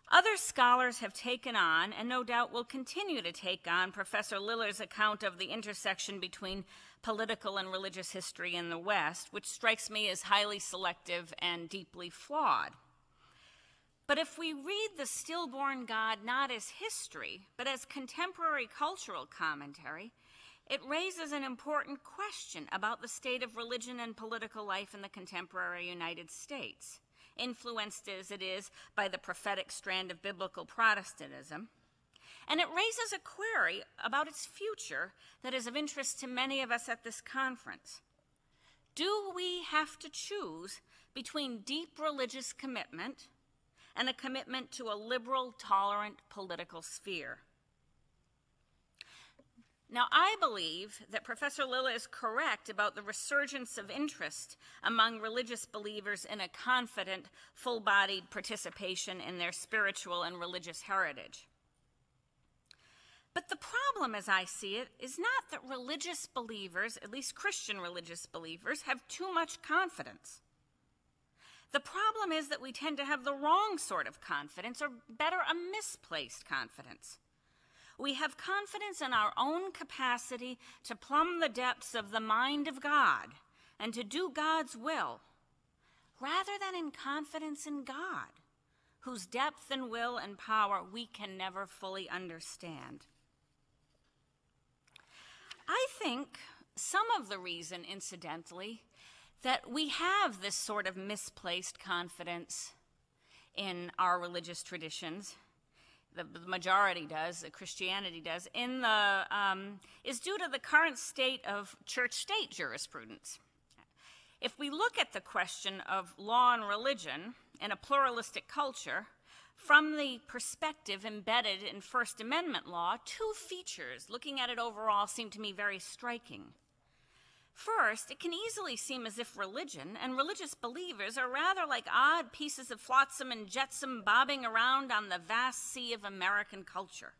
Other scholars have taken on, and no doubt will continue to take on, Professor Lilla's account of the intersection between political and religious history in the West, which strikes me as highly selective and deeply flawed. But if we read the stillborn God not as history, but as contemporary cultural commentary, it raises an important question about the state of religion and political life in the contemporary United States influenced as it is by the prophetic strand of biblical Protestantism. And it raises a query about its future that is of interest to many of us at this conference. Do we have to choose between deep religious commitment and a commitment to a liberal, tolerant political sphere? Now, I believe that Professor Lilla is correct about the resurgence of interest among religious believers in a confident, full bodied participation in their spiritual and religious heritage. But the problem, as I see it, is not that religious believers, at least Christian religious believers, have too much confidence. The problem is that we tend to have the wrong sort of confidence, or better, a misplaced confidence. We have confidence in our own capacity to plumb the depths of the mind of God and to do God's will, rather than in confidence in God, whose depth and will and power we can never fully understand. I think some of the reason, incidentally, that we have this sort of misplaced confidence in our religious traditions the, the majority does, Christianity does, in the, um, is due to the current state of church state jurisprudence. If we look at the question of law and religion in a pluralistic culture, from the perspective embedded in First Amendment law, two features, looking at it overall, seem to me very striking. First, it can easily seem as if religion and religious believers are rather like odd pieces of flotsam and jetsam bobbing around on the vast sea of American culture.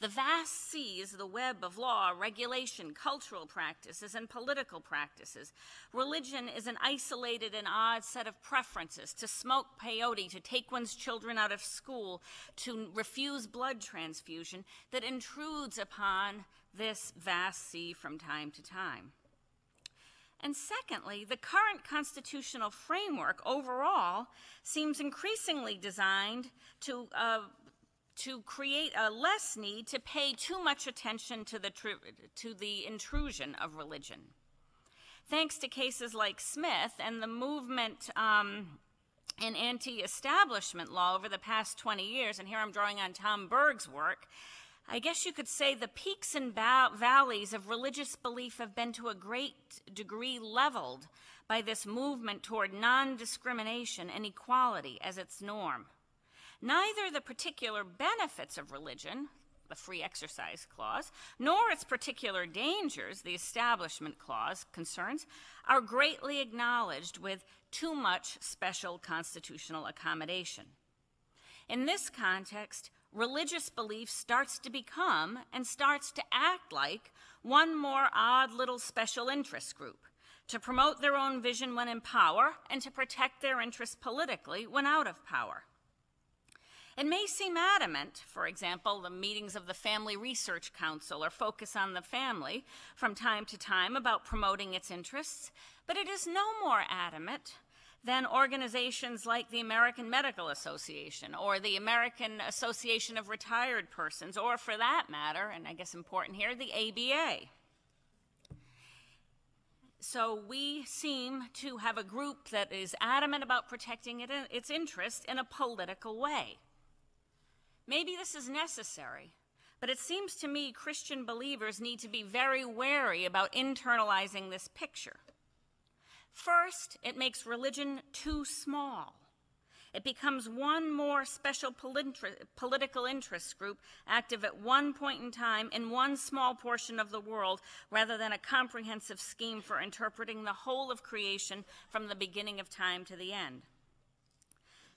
The vast sea is the web of law, regulation, cultural practices, and political practices. Religion is an isolated and odd set of preferences to smoke peyote, to take one's children out of school, to refuse blood transfusion that intrudes upon this vast sea from time to time. And secondly, the current constitutional framework overall seems increasingly designed to, uh, to create a less need to pay too much attention to the, to the intrusion of religion. Thanks to cases like Smith and the movement um, in anti establishment law over the past 20 years, and here I'm drawing on Tom Berg's work, I guess you could say the peaks and valleys of religious belief have been to a great degree leveled by this movement toward non discrimination and equality as its norm. Neither the particular benefits of religion, the free exercise clause, nor its particular dangers, the establishment clause concerns, are greatly acknowledged with too much special constitutional accommodation. In this context, religious belief starts to become and starts to act like one more odd little special interest group to promote their own vision when in power and to protect their interests politically when out of power. It may seem adamant, for example, the meetings of the Family Research Council or Focus on the Family from time to time about promoting its interests, but it is no more adamant than organizations like the American Medical Association or the American Association of Retired Persons, or for that matter, and I guess important here, the ABA. So we seem to have a group that is adamant about protecting it, its interest in a political way. Maybe this is necessary, but it seems to me Christian believers need to be very wary about internalizing this picture. First, it makes religion too small. It becomes one more special political interest group active at one point in time in one small portion of the world rather than a comprehensive scheme for interpreting the whole of creation from the beginning of time to the end.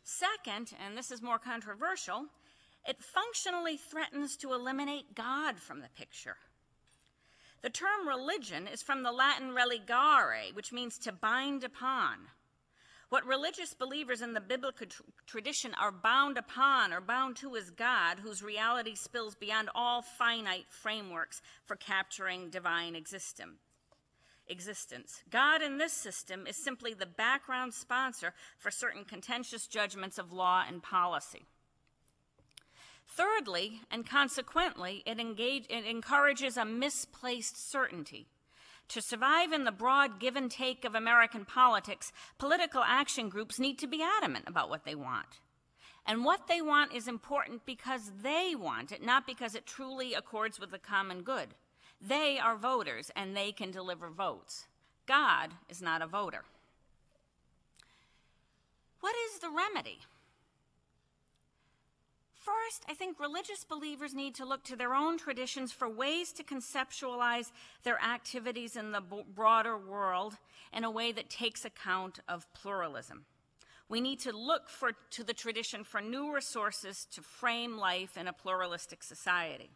Second, and this is more controversial, it functionally threatens to eliminate God from the picture. The term religion is from the Latin religare, which means to bind upon. What religious believers in the biblical tr- tradition are bound upon or bound to is God, whose reality spills beyond all finite frameworks for capturing divine existence. Existence. God in this system is simply the background sponsor for certain contentious judgments of law and policy. Thirdly, and consequently, it, engage, it encourages a misplaced certainty. To survive in the broad give and take of American politics, political action groups need to be adamant about what they want. And what they want is important because they want it, not because it truly accords with the common good. They are voters and they can deliver votes. God is not a voter. What is the remedy? First, I think religious believers need to look to their own traditions for ways to conceptualize their activities in the broader world in a way that takes account of pluralism. We need to look for, to the tradition for new resources to frame life in a pluralistic society.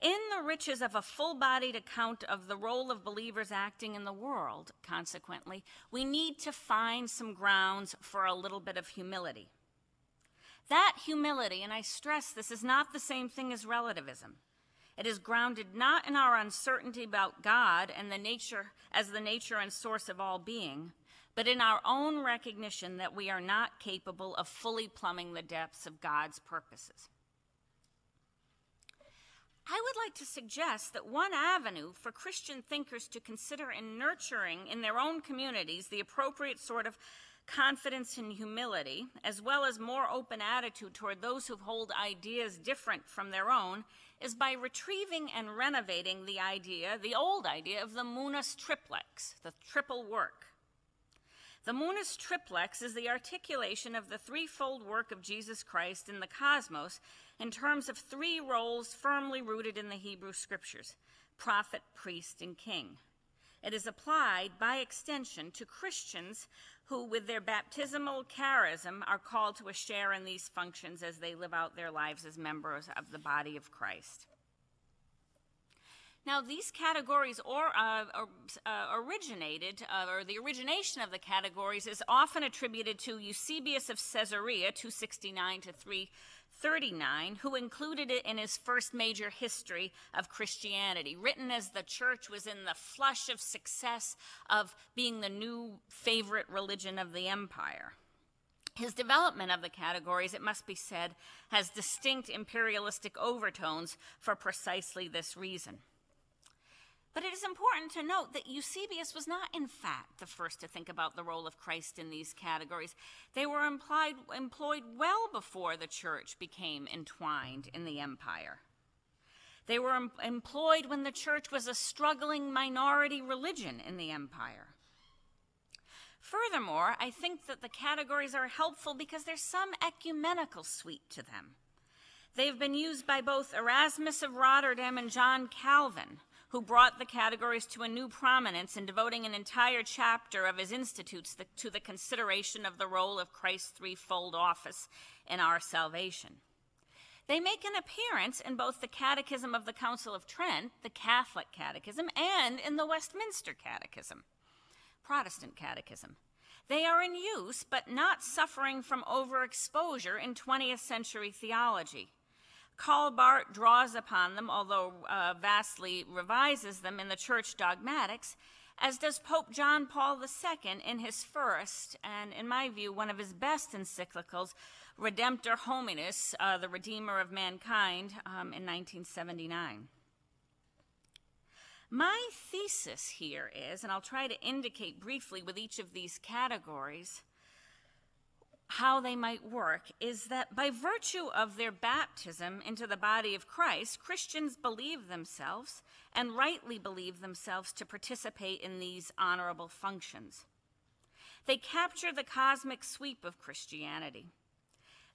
In the riches of a full bodied account of the role of believers acting in the world, consequently, we need to find some grounds for a little bit of humility. That humility, and I stress this, is not the same thing as relativism. It is grounded not in our uncertainty about God and the nature as the nature and source of all being, but in our own recognition that we are not capable of fully plumbing the depths of God's purposes. I would like to suggest that one avenue for Christian thinkers to consider in nurturing in their own communities the appropriate sort of confidence and humility, as well as more open attitude toward those who hold ideas different from their own, is by retrieving and renovating the idea, the old idea of the munus triplex, the triple work. The munus triplex is the articulation of the threefold work of Jesus Christ in the cosmos in terms of three roles firmly rooted in the Hebrew scriptures prophet, priest, and king. It is applied by extension to Christians who, with their baptismal charism, are called to a share in these functions as they live out their lives as members of the body of Christ. Now, these categories or, uh, uh, originated, uh, or the origination of the categories is often attributed to Eusebius of Caesarea, 269 to 339, who included it in his first major history of Christianity, written as the church was in the flush of success of being the new favorite religion of the empire. His development of the categories, it must be said, has distinct imperialistic overtones for precisely this reason. But it is important to note that Eusebius was not, in fact, the first to think about the role of Christ in these categories. They were implied, employed well before the church became entwined in the empire. They were em- employed when the church was a struggling minority religion in the empire. Furthermore, I think that the categories are helpful because there's some ecumenical sweet to them. They've been used by both Erasmus of Rotterdam and John Calvin, who brought the categories to a new prominence in devoting an entire chapter of his institutes to the consideration of the role of Christ's threefold office in our salvation. They make an appearance in both the Catechism of the Council of Trent, the Catholic Catechism, and in the Westminster Catechism, Protestant Catechism. They are in use, but not suffering from overexposure in 20th century theology. Karl Barth draws upon them, although uh, vastly revises them in the church dogmatics, as does Pope John Paul II in his first, and in my view, one of his best encyclicals, Redemptor Hominis, uh, the Redeemer of Mankind, um, in 1979. My thesis here is, and I'll try to indicate briefly with each of these categories, how they might work is that by virtue of their baptism into the body of Christ, Christians believe themselves and rightly believe themselves to participate in these honorable functions. They capture the cosmic sweep of Christianity.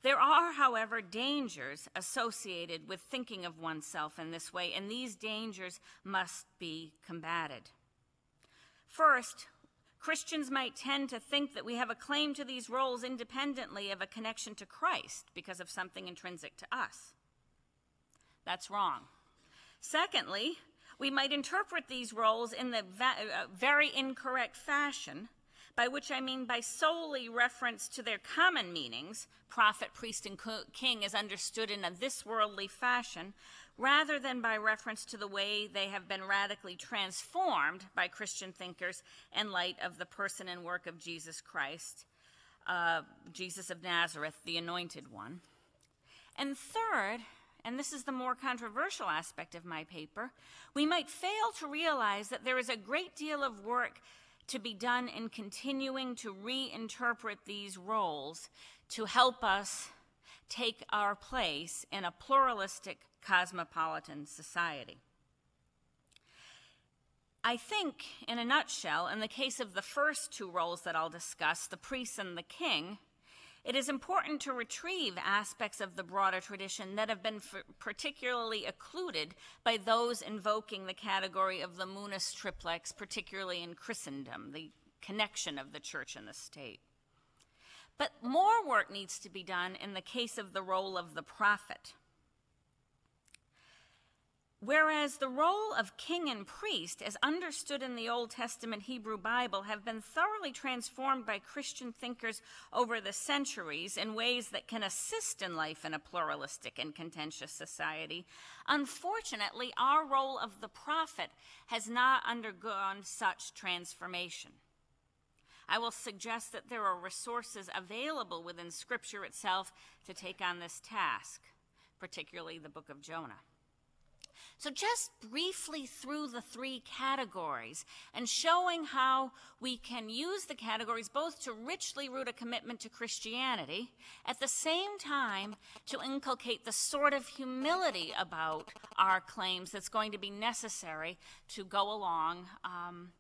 There are, however, dangers associated with thinking of oneself in this way, and these dangers must be combated. First, Christians might tend to think that we have a claim to these roles independently of a connection to Christ because of something intrinsic to us. That's wrong. Secondly, we might interpret these roles in the uh, very incorrect fashion, by which I mean by solely reference to their common meanings, prophet, priest, and king is understood in a this worldly fashion, rather than by reference to the way they have been radically transformed by Christian thinkers in light of the person and work of Jesus Christ, uh, Jesus of Nazareth, the anointed one. And third, and this is the more controversial aspect of my paper, we might fail to realize that there is a great deal of work to be done in continuing to reinterpret these roles to help us take our place in a pluralistic cosmopolitan society. I think, in a nutshell, in the case of the first two roles that I'll discuss, the priest and the king, it is important to retrieve aspects of the broader tradition that have been particularly occluded by those invoking the category of the munus triplex, particularly in Christendom, the connection of the church and the state. But more work needs to be done in the case of the role of the prophet. Whereas the role of king and priest, as understood in the Old Testament Hebrew Bible, have been thoroughly transformed by Christian thinkers over the centuries in ways that can assist in life in a pluralistic and contentious society, unfortunately, our role of the prophet has not undergone such transformation. I will suggest that there are resources available within Scripture itself to take on this task, particularly the book of Jonah. So, just briefly through the three categories and showing how we can use the categories both to richly root a commitment to Christianity, at the same time to inculcate the sort of humility about our claims that's going to be necessary to go along um,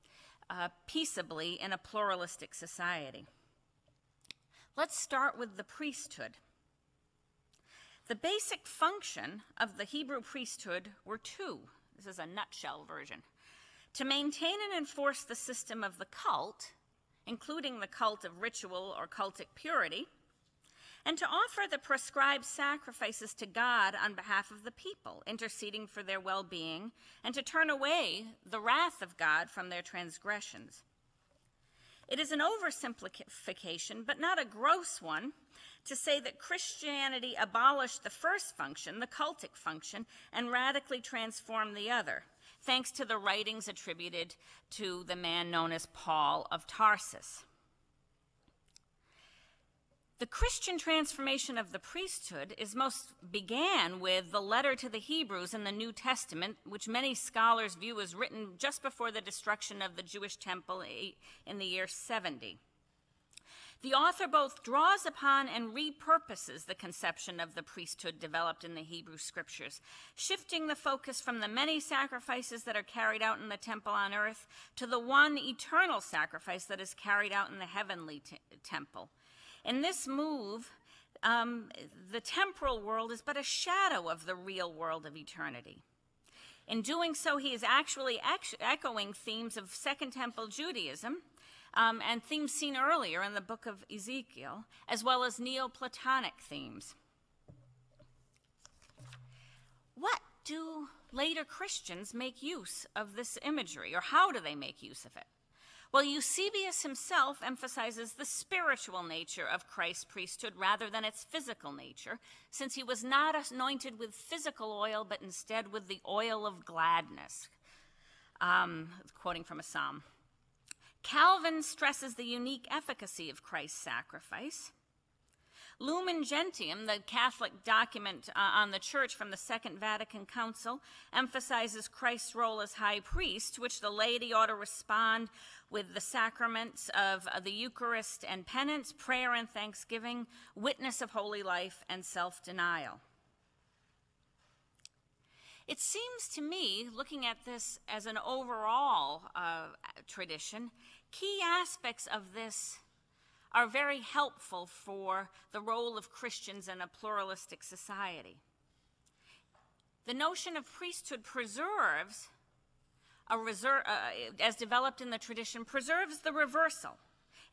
uh, peaceably in a pluralistic society. Let's start with the priesthood. The basic function of the Hebrew priesthood were two. This is a nutshell version. To maintain and enforce the system of the cult, including the cult of ritual or cultic purity, and to offer the prescribed sacrifices to God on behalf of the people, interceding for their well being, and to turn away the wrath of God from their transgressions. It is an oversimplification, but not a gross one, to say that Christianity abolished the first function, the cultic function, and radically transformed the other, thanks to the writings attributed to the man known as Paul of Tarsus. The Christian transformation of the priesthood is most began with the letter to the Hebrews in the New Testament, which many scholars view as written just before the destruction of the Jewish temple in the year 70. The author both draws upon and repurposes the conception of the priesthood developed in the Hebrew scriptures, shifting the focus from the many sacrifices that are carried out in the temple on earth to the one eternal sacrifice that is carried out in the heavenly temple. In this move, um, the temporal world is but a shadow of the real world of eternity. In doing so, he is actually echoing themes of Second Temple Judaism um, and themes seen earlier in the book of Ezekiel, as well as Neoplatonic themes. What do later Christians make use of this imagery, or how do they make use of it? Well, Eusebius himself emphasizes the spiritual nature of Christ's priesthood rather than its physical nature, since he was not anointed with physical oil, but instead with the oil of gladness. Um, quoting from a psalm. Calvin stresses the unique efficacy of Christ's sacrifice. Lumen Gentium, the Catholic document uh, on the church from the Second Vatican Council, emphasizes Christ's role as high priest, which the laity ought to respond with the sacraments of uh, the Eucharist and penance, prayer and thanksgiving, witness of holy life, and self denial. It seems to me, looking at this as an overall uh, tradition, key aspects of this are very helpful for the role of Christians in a pluralistic society. The notion of priesthood preserves, reserve, uh, as developed in the tradition, preserves the reversal.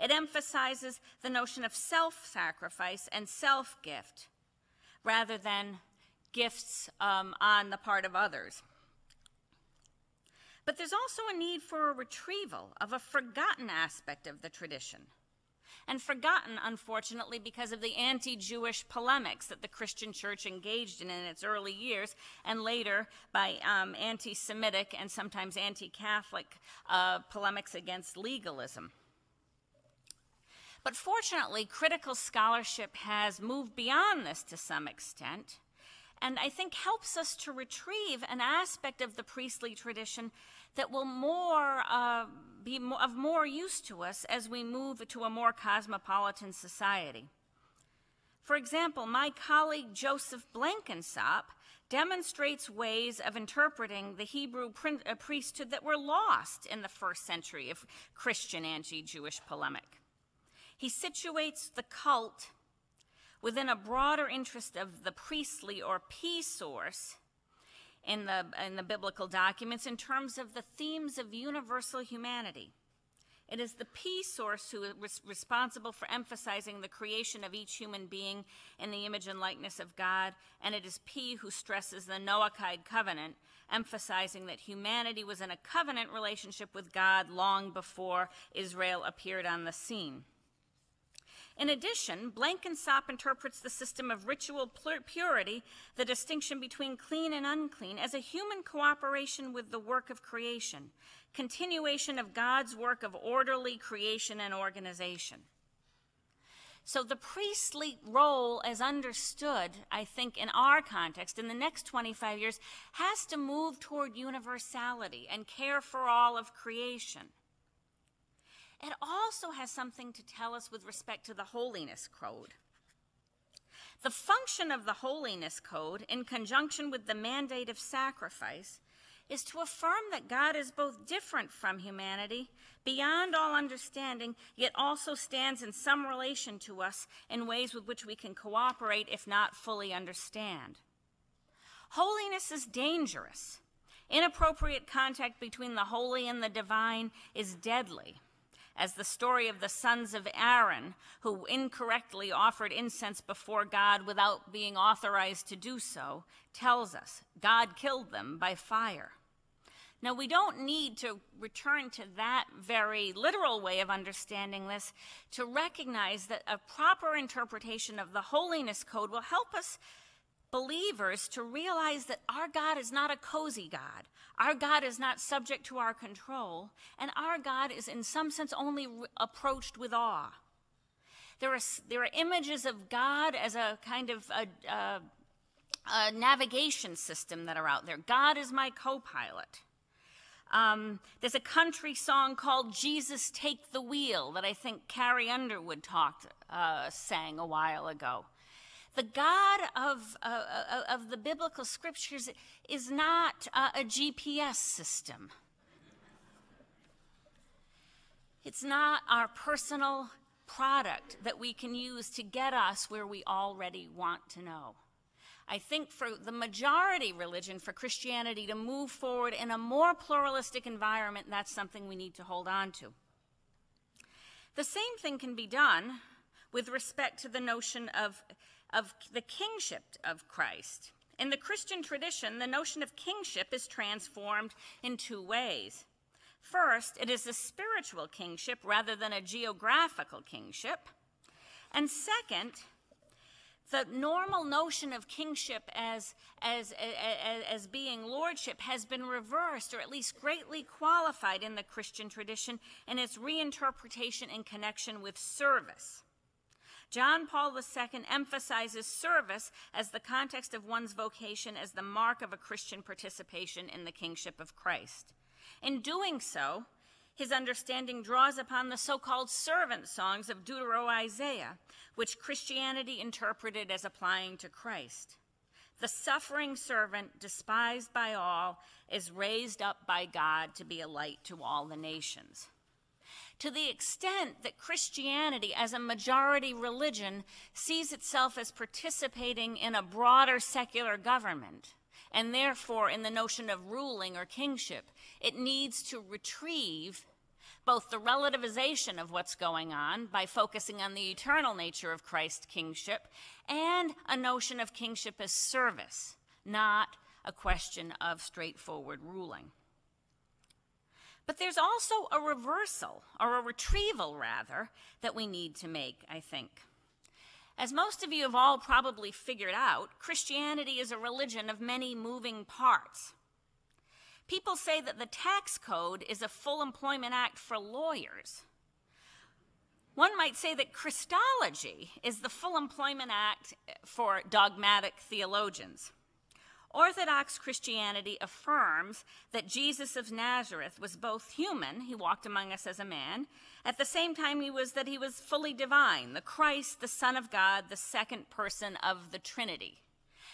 It emphasizes the notion of self sacrifice and self gift rather than gifts um, on the part of others. But there's also a need for a retrieval of a forgotten aspect of the tradition. And forgotten, unfortunately, because of the anti Jewish polemics that the Christian church engaged in in its early years, and later by um, anti Semitic and sometimes anti Catholic uh, polemics against legalism. But fortunately, critical scholarship has moved beyond this to some extent and I think helps us to retrieve an aspect of the priestly tradition that will more uh, be more, of more use to us as we move to a more cosmopolitan society. For example, my colleague Joseph Blenkinsopp demonstrates ways of interpreting the Hebrew uh, priesthood that were lost in the first century of Christian anti Jewish polemic. He situates the cult within a broader interest of the priestly or P source in the, in the biblical documents in terms of the themes of universal humanity. It is the P source who is responsible for emphasizing the creation of each human being in the image and likeness of God, and it is P who stresses the Noahide covenant, emphasizing that humanity was in a covenant relationship with God long before Israel appeared on the scene. In addition, Blenkinsopp interprets the system of ritual purity, the distinction between clean and unclean, as a human cooperation with the work of creation, continuation of God's work of orderly creation and organization. So the priestly role, as understood, I think, in our context, in the next 25 years, has to move toward universality and care for all of creation. It also has something to tell us with respect to the holiness code. The function of the holiness code, in conjunction with the mandate of sacrifice, is to affirm that God is both different from humanity, beyond all understanding, yet also stands in some relation to us in ways with which we can cooperate, if not fully understand. Holiness is dangerous. Inappropriate contact between the holy and the divine is deadly as the story of the sons of Aaron, who incorrectly offered incense before God without being authorized to do so, tells us. God killed them by fire. Now, we don't need to return to that very literal way of understanding this to recognize that a proper interpretation of the holiness code will help us believers to realize that our God is not a cozy God. Our God is not subject to our control, and our God is, in some sense, only approached with awe. There are, there are images of God as a kind of a, a, a navigation system that are out there. God is my co pilot. Um, there's a country song called Jesus Take the Wheel that I think Carrie Underwood talked, uh, sang a while ago. The God of, uh, of the biblical scriptures is not uh, a GPS system. It's not our personal product that we can use to get us where we already want to know. I think for the majority religion, for Christianity to move forward in a more pluralistic environment, that's something we need to hold on to. The same thing can be done with respect to the notion of, of the kingship of Christ. In the Christian tradition, the notion of kingship is transformed in two ways. First, it is a spiritual kingship rather than a geographical kingship. And second, the normal notion of kingship as, as, as, as, being lordship has been reversed or at least greatly qualified in the Christian tradition in its reinterpretation in connection with service. John Paul II emphasizes service as the context of one's vocation as the mark of a Christian participation in the kingship of Christ. In doing so, his understanding draws upon the so called servant songs of Deutero Isaiah, which Christianity interpreted as applying to Christ. The suffering servant, despised by all, is raised up by God to be a light to all the nations. To the extent that Christianity, as a majority religion, sees itself as participating in a broader secular government, and therefore in the notion of ruling or kingship. It needs to retrieve both the relativization of what's going on by focusing on the eternal nature of Christ's kingship and a notion of kingship as service, not a question of straightforward ruling. But there's also a reversal, or a retrieval rather, that we need to make, I think. As most of you have all probably figured out, Christianity is a religion of many moving parts. People say that the tax code is a full employment act for lawyers. One might say that Christology is the full employment act for dogmatic theologians. Orthodox Christianity affirms that Jesus of Nazareth was both human, he walked among us as a man, at the same time he was that he was fully divine, the Christ, the Son of God, the second person of the Trinity.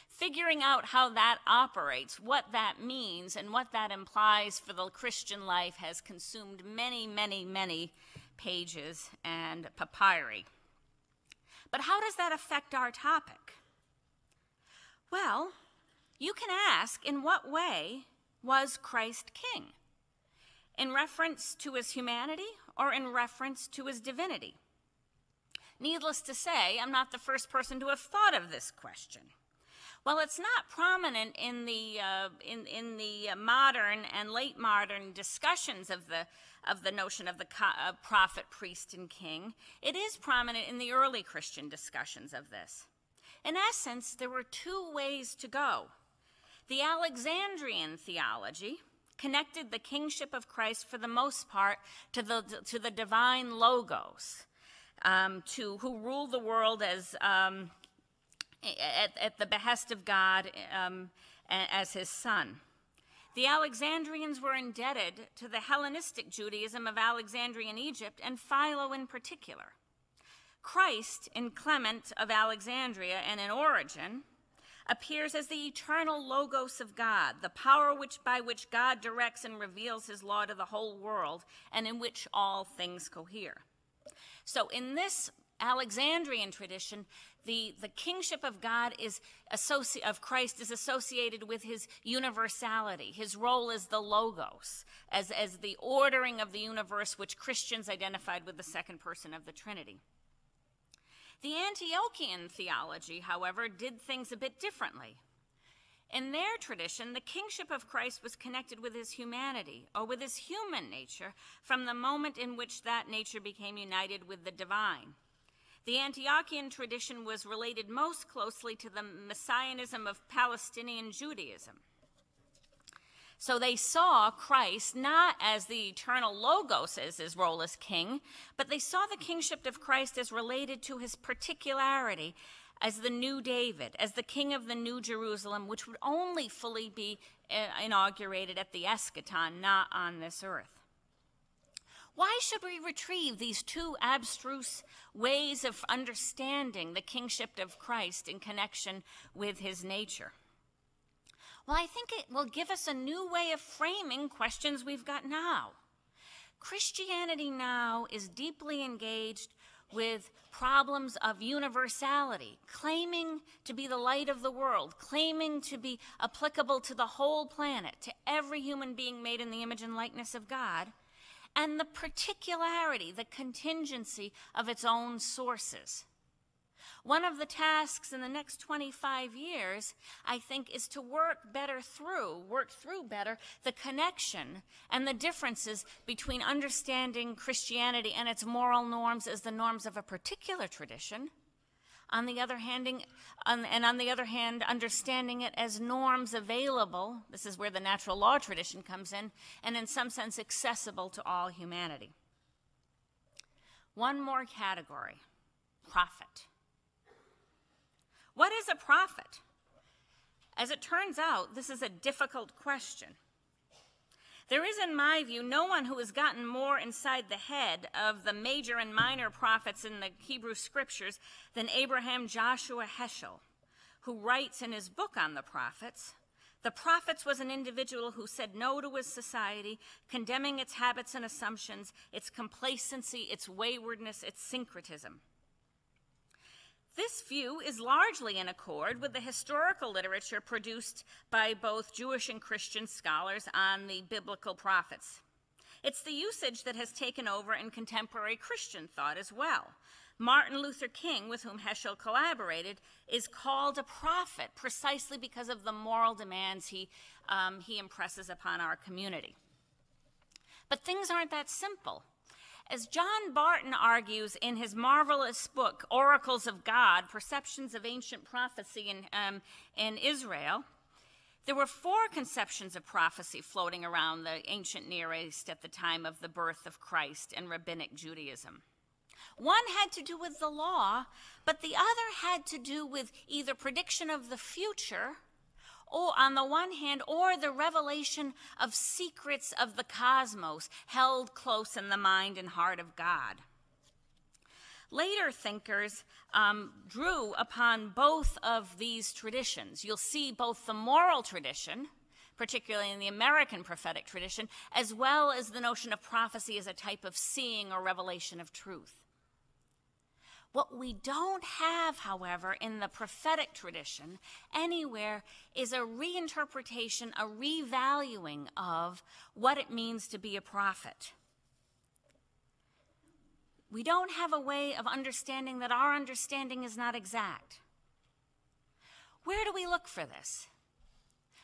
Figuring out how that operates, what that means, and what that implies for the Christian life has consumed many, many, many pages and papyri. But how does that affect our topic? Well, you can ask, in what way was Christ king? In reference to his humanity or in reference to his divinity? Needless to say, I'm not the first person to have thought of this question. While it's not prominent in the, uh, in, in the modern and late modern discussions of the, of the notion of the uh, prophet, priest, and king, it is prominent in the early Christian discussions of this. In essence, there were two ways to go the Alexandrian theology connected the kingship of Christ for the most part to the, to the divine logos, um, to who ruled the world as um, at, at, the behest of God um, as his son. The Alexandrians were indebted to the Hellenistic Judaism of Alexandrian Egypt and Philo in particular. Christ in Clement of Alexandria and in Origen appears as the eternal logos of God, the power which by which God directs and reveals his law to the whole world and in which all things cohere. So in this Alexandrian tradition, the, the kingship of God is of Christ is associated with his universality, his role as the logos, as, as the ordering of the universe, which Christians identified with the second person of the Trinity. The Antiochian theology, however, did things a bit differently. In their tradition, the kingship of Christ was connected with his humanity, or with his human nature, from the moment in which that nature became united with the divine. The Antiochian tradition was related most closely to the messianism of Palestinian Judaism. So they saw Christ not as the eternal Logos as his role as king, but they saw the kingship of Christ as related to his particularity as the new David, as the king of the new Jerusalem, which would only fully be uh, inaugurated at the eschaton, not on this earth. Why should we retrieve these two abstruse ways of understanding the kingship of Christ in connection with his nature? Well, I think it will give us a new way of framing questions we've got now. Christianity now is deeply engaged with problems of universality, claiming to be the light of the world, claiming to be applicable to the whole planet, to every human being made in the image and likeness of God, and the particularity, the contingency of its own sources. One of the tasks in the next 25 years, I think, is to work better through, work through better the connection and the differences between understanding Christianity and its moral norms as the norms of a particular tradition. On the other hand, and on the other hand, understanding it as norms available, this is where the natural law tradition comes in, and in some sense accessible to all humanity. One more category, prophet. What is a prophet? As it turns out, this is a difficult question. There is, in my view, no one who has gotten more inside the head of the major and minor prophets in the Hebrew scriptures than Abraham Joshua Heschel, who writes in his book on the prophets The prophets was an individual who said no to his society, condemning its habits and assumptions, its complacency, its waywardness, its syncretism. This view is largely in accord with the historical literature produced by both Jewish and Christian scholars on the biblical prophets. It's the usage that has taken over in contemporary Christian thought as well. Martin Luther King, with whom Heschel collaborated, is called a prophet precisely because of the moral demands he, um, he impresses upon our community. But things aren't that simple. As John Barton argues in his marvelous book, Oracles of God Perceptions of Ancient Prophecy in, um, in Israel, there were four conceptions of prophecy floating around the ancient Near East at the time of the birth of Christ and rabbinic Judaism. One had to do with the law, but the other had to do with either prediction of the future or on the one hand, or the revelation of secrets of the cosmos held close in the mind and heart of God. Later thinkers um, drew upon both of these traditions. You'll see both the moral tradition, particularly in the American prophetic tradition, as well as the notion of prophecy as a type of seeing or revelation of truth. What we don't have, however, in the prophetic tradition anywhere is a reinterpretation, a revaluing of what it means to be a prophet. We don't have a way of understanding that our understanding is not exact. Where do we look for this?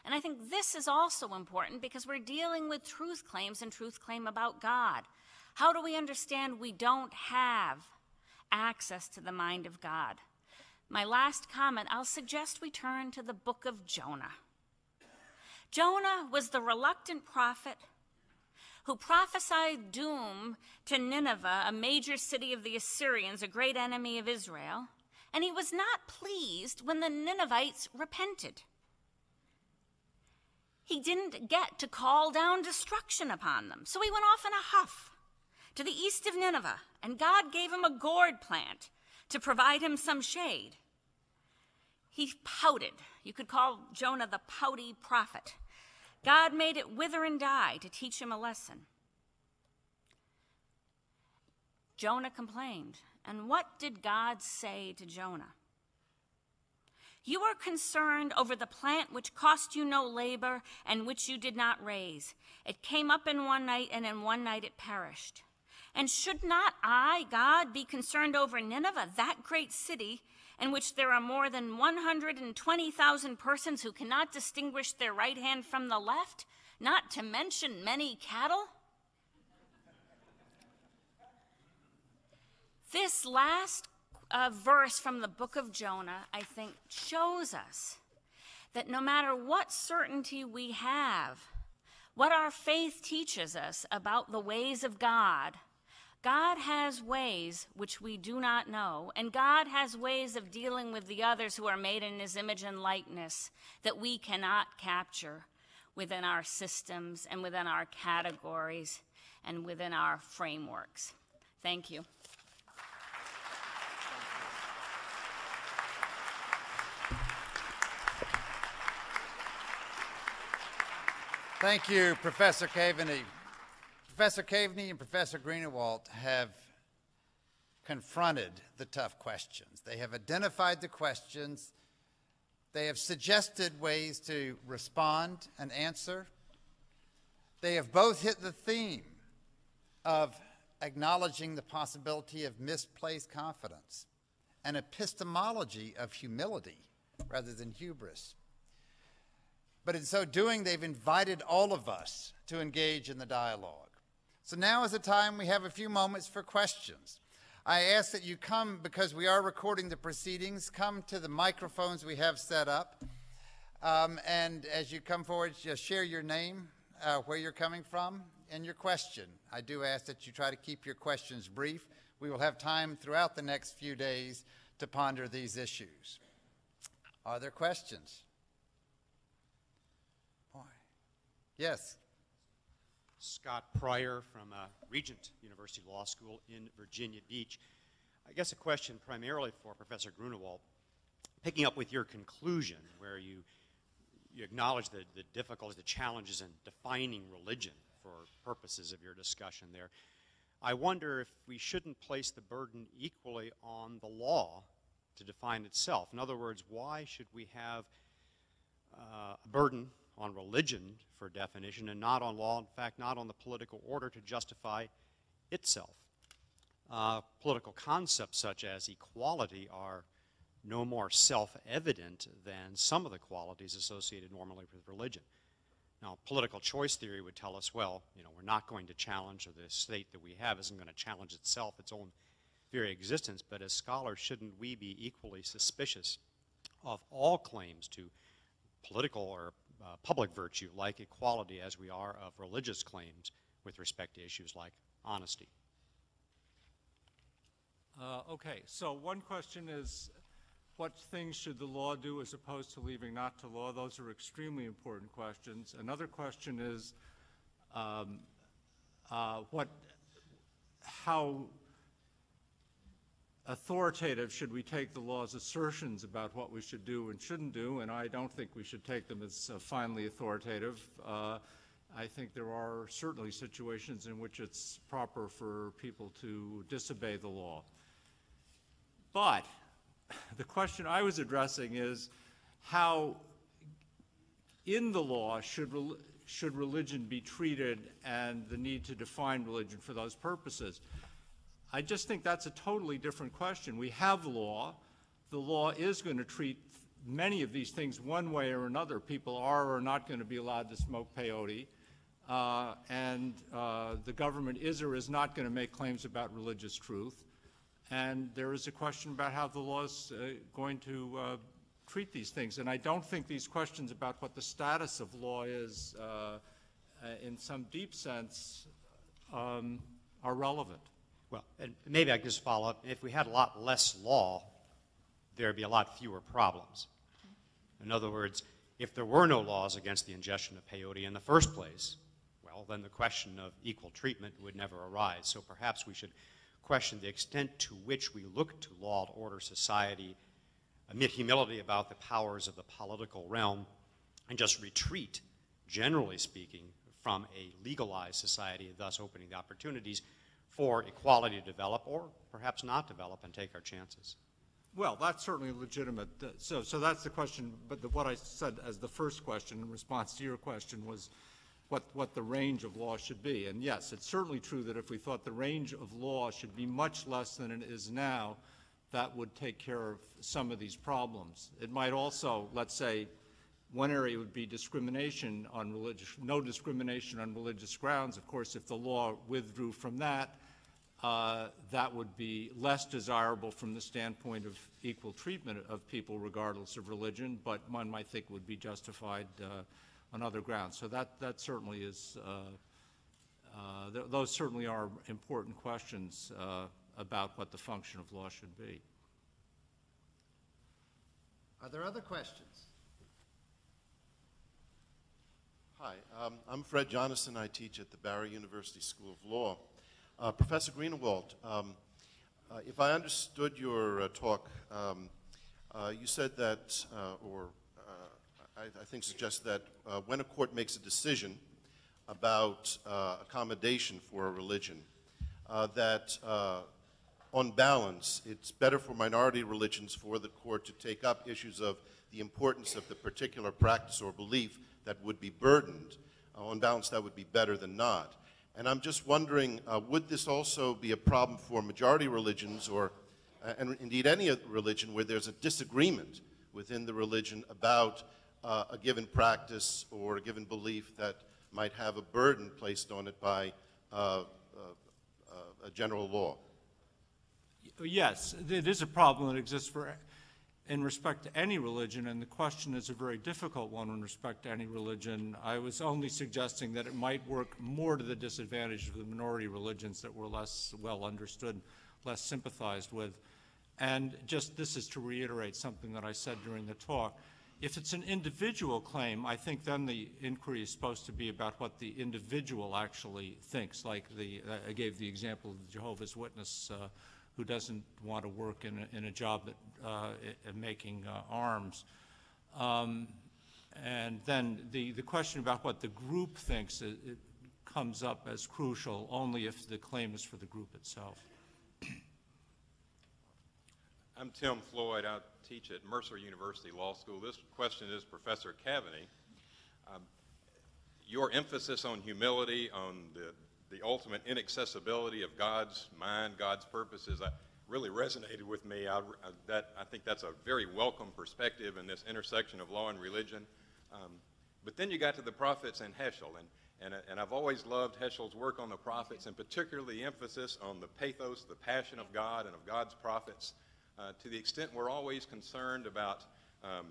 And I think this is also important because we're dealing with truth claims and truth claim about God. How do we understand we don't have access to the mind of God. My last comment, I'll suggest we turn to the book of Jonah. Jonah was the reluctant prophet who prophesied doom to Nineveh, a major city of the Assyrians, a great enemy of Israel, and he was not pleased when the Ninevites repented. He didn't get to call down destruction upon them, so he went off in a huff to the east of Nineveh, and God gave him a gourd plant to provide him some shade. He pouted. You could call Jonah the pouty prophet. God made it wither and die to teach him a lesson. Jonah complained. And what did God say to Jonah? You are concerned over the plant which cost you no labor and which you did not raise. It came up in one night, and in one night it perished. And should not I, God, be concerned over Nineveh, that great city, in which there are more than 120,000 persons who cannot distinguish their right hand from the left, not to mention many cattle? This last uh, verse from the book of Jonah, I think, shows us that no matter what certainty we have what our faith teaches us about the ways of God. God has ways which we do not know, and God has ways of dealing with the others who are made in his image and likeness that we cannot capture within our systems and within our categories and within our frameworks. Thank you. Thank you, Professor Kaveny. Professor Kaveny and Professor Greenawalt have confronted the tough questions. They have identified the questions. They have suggested ways to respond and answer. They have both hit the theme of acknowledging the possibility of misplaced confidence, an epistemology of humility rather than hubris. But in so doing, they've invited all of us to engage in the dialogue. So now is the time we have a few moments for questions. I ask that you come, because we are recording the proceedings, come to the microphones we have set up. Um, and as you come forward, just share your name, uh, where you're coming from, and your question. I do ask that you try to keep your questions brief. We will have time throughout the next few days to ponder these issues. Are there questions? Yes. Scott Pryor from uh, Regent University Law School in Virginia Beach. I guess a question primarily for Professor Greenawalt, picking up with your conclusion where you, you acknowledge the, the difficulties, the challenges in defining religion for purposes of your discussion there. I wonder if we shouldn't place the burden equally on the law to define itself. In other words, why should we have uh, a burden on religion for definition and not on law, in fact, not on the political order to justify itself. Uh, political concepts such as equality are no more self-evident than some of the qualities associated normally with religion. Now, political choice theory would tell us, well, you know, we're not going to challenge, or the state that we have isn't going to challenge itself, its own very existence, but as scholars, shouldn't we be equally suspicious of all claims to political or uh, public virtue like equality as we are of religious claims with respect to issues like honesty. Uh, okay, so one question is what things should the law do as opposed to leaving not to law? Those are extremely important questions. Another question is um, uh, what, how authoritative should we take the law's assertions about what we should do and shouldn't do, and I don't think we should take them as uh, finally authoritative. Uh, I think there are certainly situations in which it's proper for people to disobey the law. But the question I was addressing is how in the law should, should religion be treated and the need to define religion for those purposes. I just think that's a totally different question. We have law. The law is going to treat many of these things one way or another. People are or are not going to be allowed to smoke peyote. Uh, and uh, the government is or is not going to make claims about religious truth. And there is a question about how the law is uh, going to uh, treat these things. And I don't think these questions about what the status of law is uh, uh, in some deep sense um, are relevant. Well, and maybe I can just follow up. If we had a lot less law, there'd be a lot fewer problems. In other words, if there were no laws against the ingestion of peyote in the first place, well, then the question of equal treatment would never arise. So perhaps we should question the extent to which we look to law to order society amid humility about the powers of the political realm and just retreat, generally speaking, from a legalized society, thus opening the opportunities for equality to develop or perhaps not develop and take our chances. Well, that's certainly legitimate. So, so that's the question. But the, what I said as the first question in response to your question was what, what the range of law should be. And yes, it's certainly true that if we thought the range of law should be much less than it is now, that would take care of some of these problems. It might also, let's say, one area would be discrimination on religious, no discrimination on religious grounds. Of course, if the law withdrew from that, uh, that would be less desirable from the standpoint of equal treatment of people regardless of religion, but one might think would be justified uh, on other grounds. So that, that certainly is, uh, uh, th those certainly are important questions uh, about what the function of law should be. Are there other questions? Hi, um, I'm Fred Jonassen. I teach at the Barry University School of Law. Uh, Professor Greenawalt, um, uh, if I understood your uh, talk, um, uh, you said that, uh, or I, I, think suggested that when a court makes a decision about accommodation for a religion, that on balance, it's better for minority religions for the court to take up issues of the importance of the particular practice or belief that would be burdened. Uh, on balance, that would be better than not. And I'm just wondering, uh, would this also be a problem for majority religions or, uh, and indeed any religion where there's a disagreement within the religion about uh, a given practice or a given belief that might have a burden placed on it by uh, uh, a general law? Yes, it is a problem that exists for in respect to any religion, and the question is a very difficult one in respect to any religion. I was only suggesting that it might work more to the disadvantage of the minority religions that were less well understood, less sympathized with. And just this is to reiterate something that I said during the talk. If it's an individual claim, I think then the inquiry is supposed to be about what the individual actually thinks. Like the, I gave the example of the Jehovah's Witness uh, who doesn't want to work in a, in a job at, uh, making uh, arms. Um, and then the, the question about what the group thinks it, it comes up as crucial only if the claim is for the group itself. I'm Tim Floyd. I teach at Mercer University Law School. This question is Professor Kaveny. Um, your emphasis on humility, on the the ultimate inaccessibility of God's mind, God's purposes, I, really resonated with me. I, that, I think that's a very welcome perspective in this intersection of law and religion. Um, but then you got to the prophets and Heschel, and, and, and I've always loved Heschel's work on the prophets, and particularly the emphasis on the pathos, the passion of God and of God's prophets, uh, to the extent we're always concerned about um,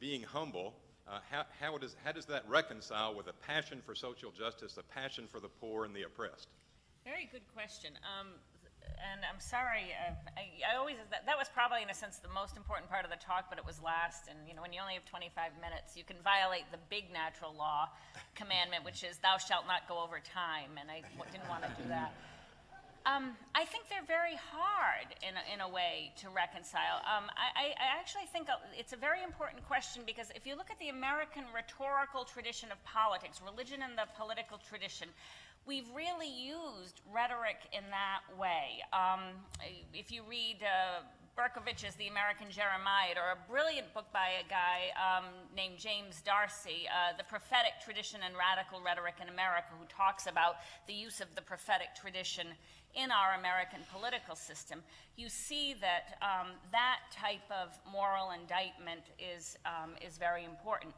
being humble uh, how, how, does, how does that reconcile with a passion for social justice, a passion for the poor and the oppressed? Very good question. Um, and I'm sorry, uh, I, I, always, that, that, was probably in a sense the most important part of the talk, but it was last. And you know, when you only have 25 minutes, you can violate the big natural law commandment, which is thou shalt not go over time. And I didn't want to do that. Um, I think they're very hard in a, in a way to reconcile. Um, I, I, actually think it's a very important question because if you look at the American rhetorical tradition of politics, religion and the political tradition, we've really used rhetoric in that way. Um, if you read uh, Bercovitch's The American Jeremiad, or a brilliant book by a guy um, named James Darsey, uh, The Prophetic Tradition and Radical Rhetoric in America, who talks about the use of the prophetic tradition in our American political system, you see that um, that type of moral indictment is, um, is very important.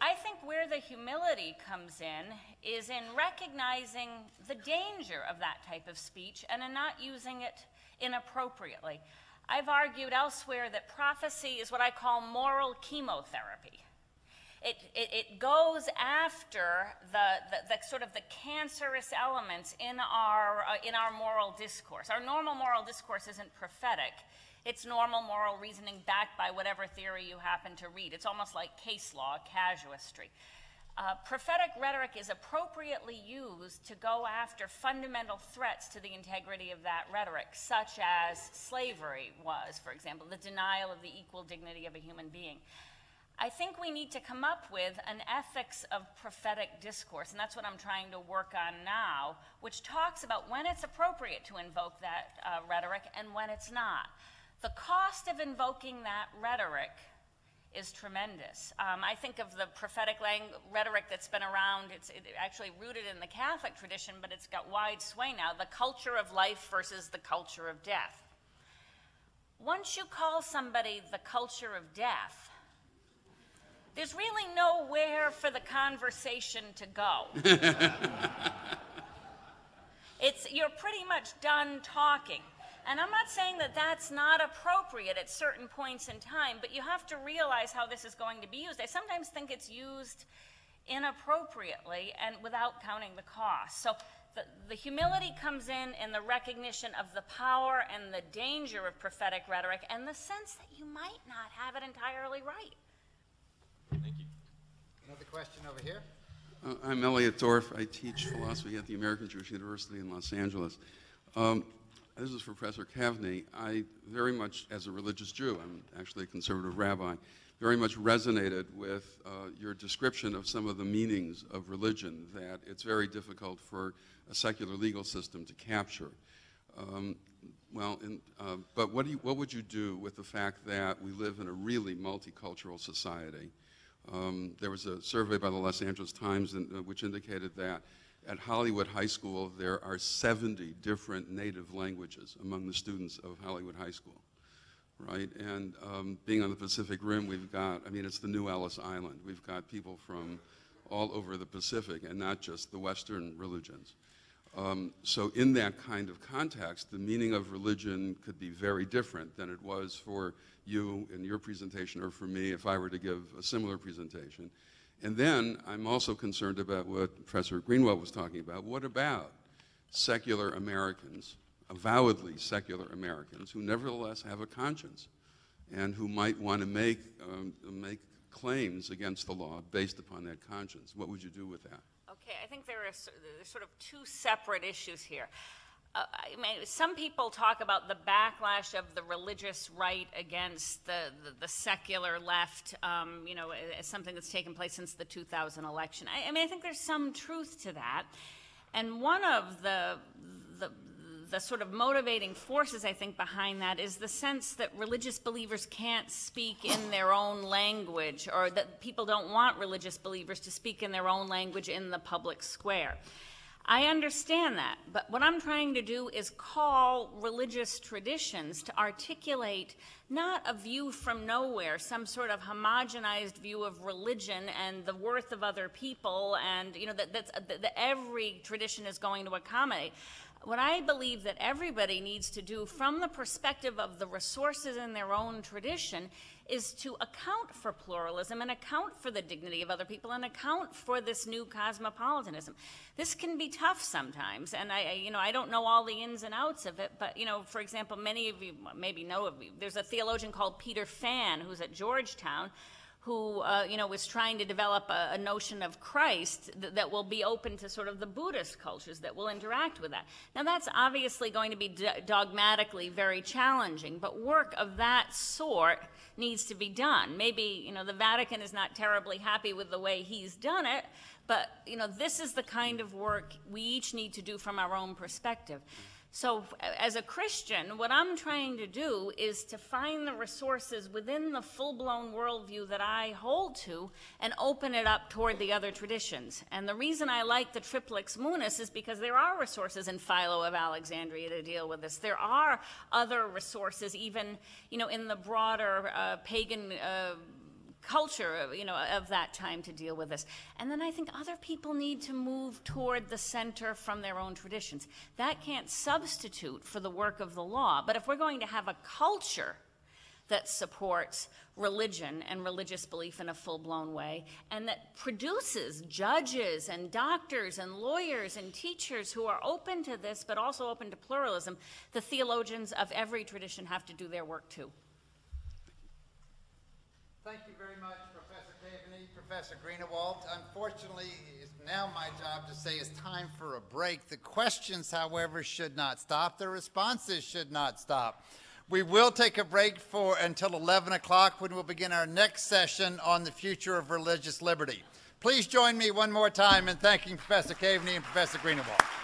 I think where the humility comes in is in recognizing the danger of that type of speech and in not using it inappropriately. I've argued elsewhere that prophecy is what I call moral chemotherapy. It, it, it goes after the, the, the, sort of the cancerous elements in our, uh, in our moral discourse. Our normal moral discourse isn't prophetic. It's normal moral reasoning backed by whatever theory you happen to read. It's almost like case law, casuistry. Uh, prophetic rhetoric is appropriately used to go after fundamental threats to the integrity of that rhetoric, such as slavery was, for example, the denial of the equal dignity of a human being. I think we need to come up with an ethics of prophetic discourse, and that's what I'm trying to work on now, which talks about when it's appropriate to invoke that uh, rhetoric and when it's not. The cost of invoking that rhetoric is tremendous. Um, I think of the prophetic rhetoric that's been around, it's it actually rooted in the Catholic tradition, but it's got wide sway now the culture of life versus the culture of death. Once you call somebody the culture of death, there's really nowhere for the conversation to go. it's, you're pretty much done talking. And I'm not saying that that's not appropriate at certain points in time, but you have to realize how this is going to be used. I sometimes think it's used inappropriately and without counting the cost. So the, the humility comes in in the recognition of the power and the danger of prophetic rhetoric and the sense that you might not have it entirely right. Thank you. Another question over here. Uh, I'm Elliot Dorff. I teach philosophy at the American Jewish University in Los Angeles. Um, this is for Professor Kaveny. I very much, as a religious Jew, I'm actually a conservative rabbi, very much resonated with uh, your description of some of the meanings of religion that it's very difficult for a secular legal system to capture. Um, well, in, uh, but what, do you, what would you do with the fact that we live in a really multicultural society? Um, there was a survey by the Los Angeles Times in, uh, which indicated that at Hollywood High School there are 70 different native languages among the students of Hollywood High School, right? And um, being on the Pacific Rim, we've got, I mean, it's the new Ellis Island. We've got people from all over the Pacific and not just the Western religions. Um, so in that kind of context, the meaning of religion could be very different than it was for you in your presentation or for me if I were to give a similar presentation. And then I'm also concerned about what Professor Greenawalt was talking about. What about secular Americans, avowedly secular Americans, who nevertheless have a conscience and who might want to make, um, make claims against the law based upon that conscience? What would you do with that? Okay, I think there are sort of two separate issues here. Uh, I mean, some people talk about the backlash of the religious right against the, the, the secular left, um, you know, as something that's taken place since the 2000 election. I, I, mean, I think there's some truth to that. And one of the, the, the sort of motivating forces, I think, behind that is the sense that religious believers can't speak in their own language, or that people don't want religious believers to speak in their own language in the public square. I understand that, but what I'm trying to do is call religious traditions to articulate not a view from nowhere, some sort of homogenized view of religion and the worth of other people, and you know that, that's, that, that every tradition is going to accommodate. What I believe that everybody needs to do from the perspective of the resources in their own tradition is to account for pluralism and account for the dignity of other people and account for this new cosmopolitanism. This can be tough sometimes, and I, you know, I don't know all the ins and outs of it, but you know, for example, many of you maybe know of. There's a theologian called Peter Phan who's at Georgetown who uh, you know was trying to develop a, a notion of Christ th- that will be open to sort of the Buddhist cultures that will interact with that. Now that's obviously going to be dogmatically very challenging, but work of that sort needs to be done. Maybe you know the Vatican is not terribly happy with the way he's done it, but you know this is the kind of work we each need to do from our own perspective. So, as a Christian, what I'm trying to do is to find the resources within the full blown worldview that I hold to and open it up toward the other traditions. And the reason I like the Triplex Munus is because there are resources in Philo of Alexandria to deal with this. There are other resources, even you know, in the broader uh, pagan. Uh, culture, you know, of that time to deal with this. And then I think other people need to move toward the center from their own traditions. That can't substitute for the work of the law. But if we're going to have a culture that supports religion and religious belief in a full blown way, and that produces judges and doctors and lawyers and teachers who are open to this, but also open to pluralism, the theologians of every tradition have to do their work too. Thank you very much, Professor Kaveny, Professor Greenawalt. Unfortunately, it's now my job to say it's time for a break. The questions, however, should not stop. The responses should not stop. We will take a break for until 11 o'clock when we'll begin our next session on the future of religious liberty. Please join me one more time in thanking Professor Kaveny and Professor Greenawalt.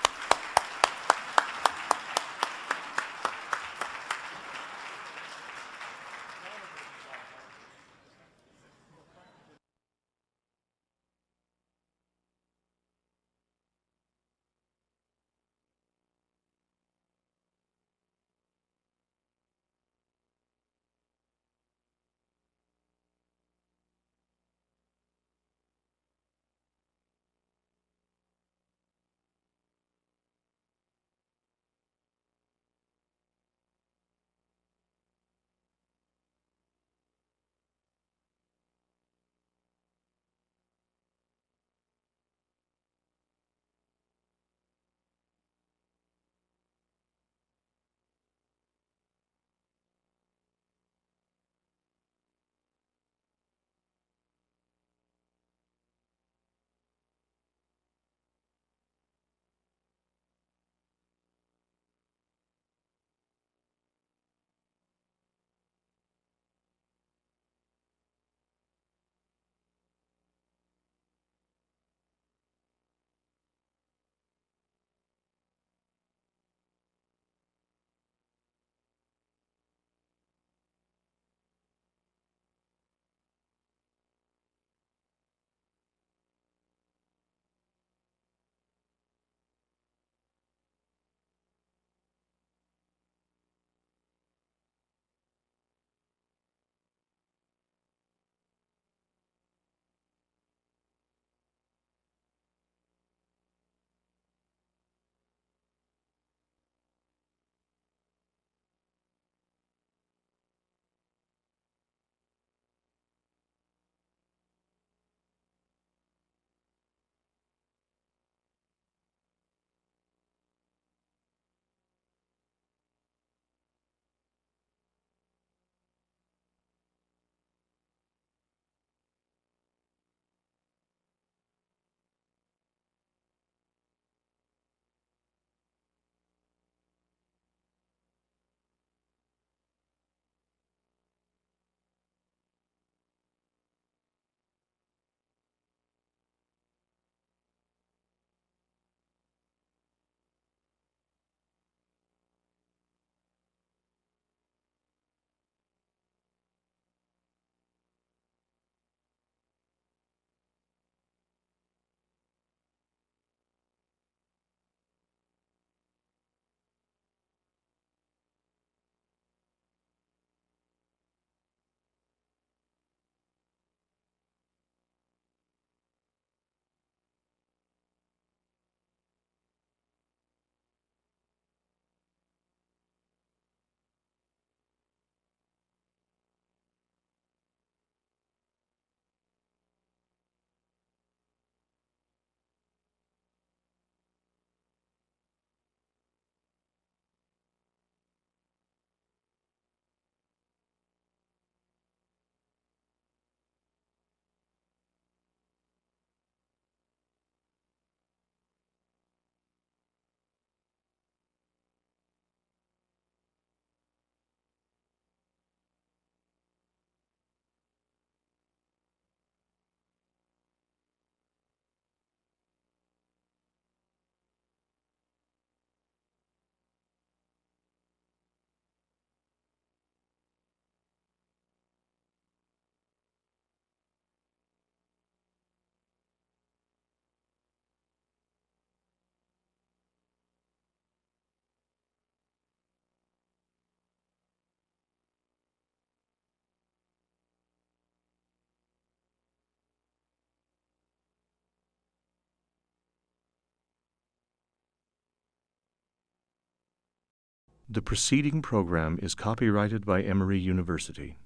The preceding program is copyrighted by Emory University.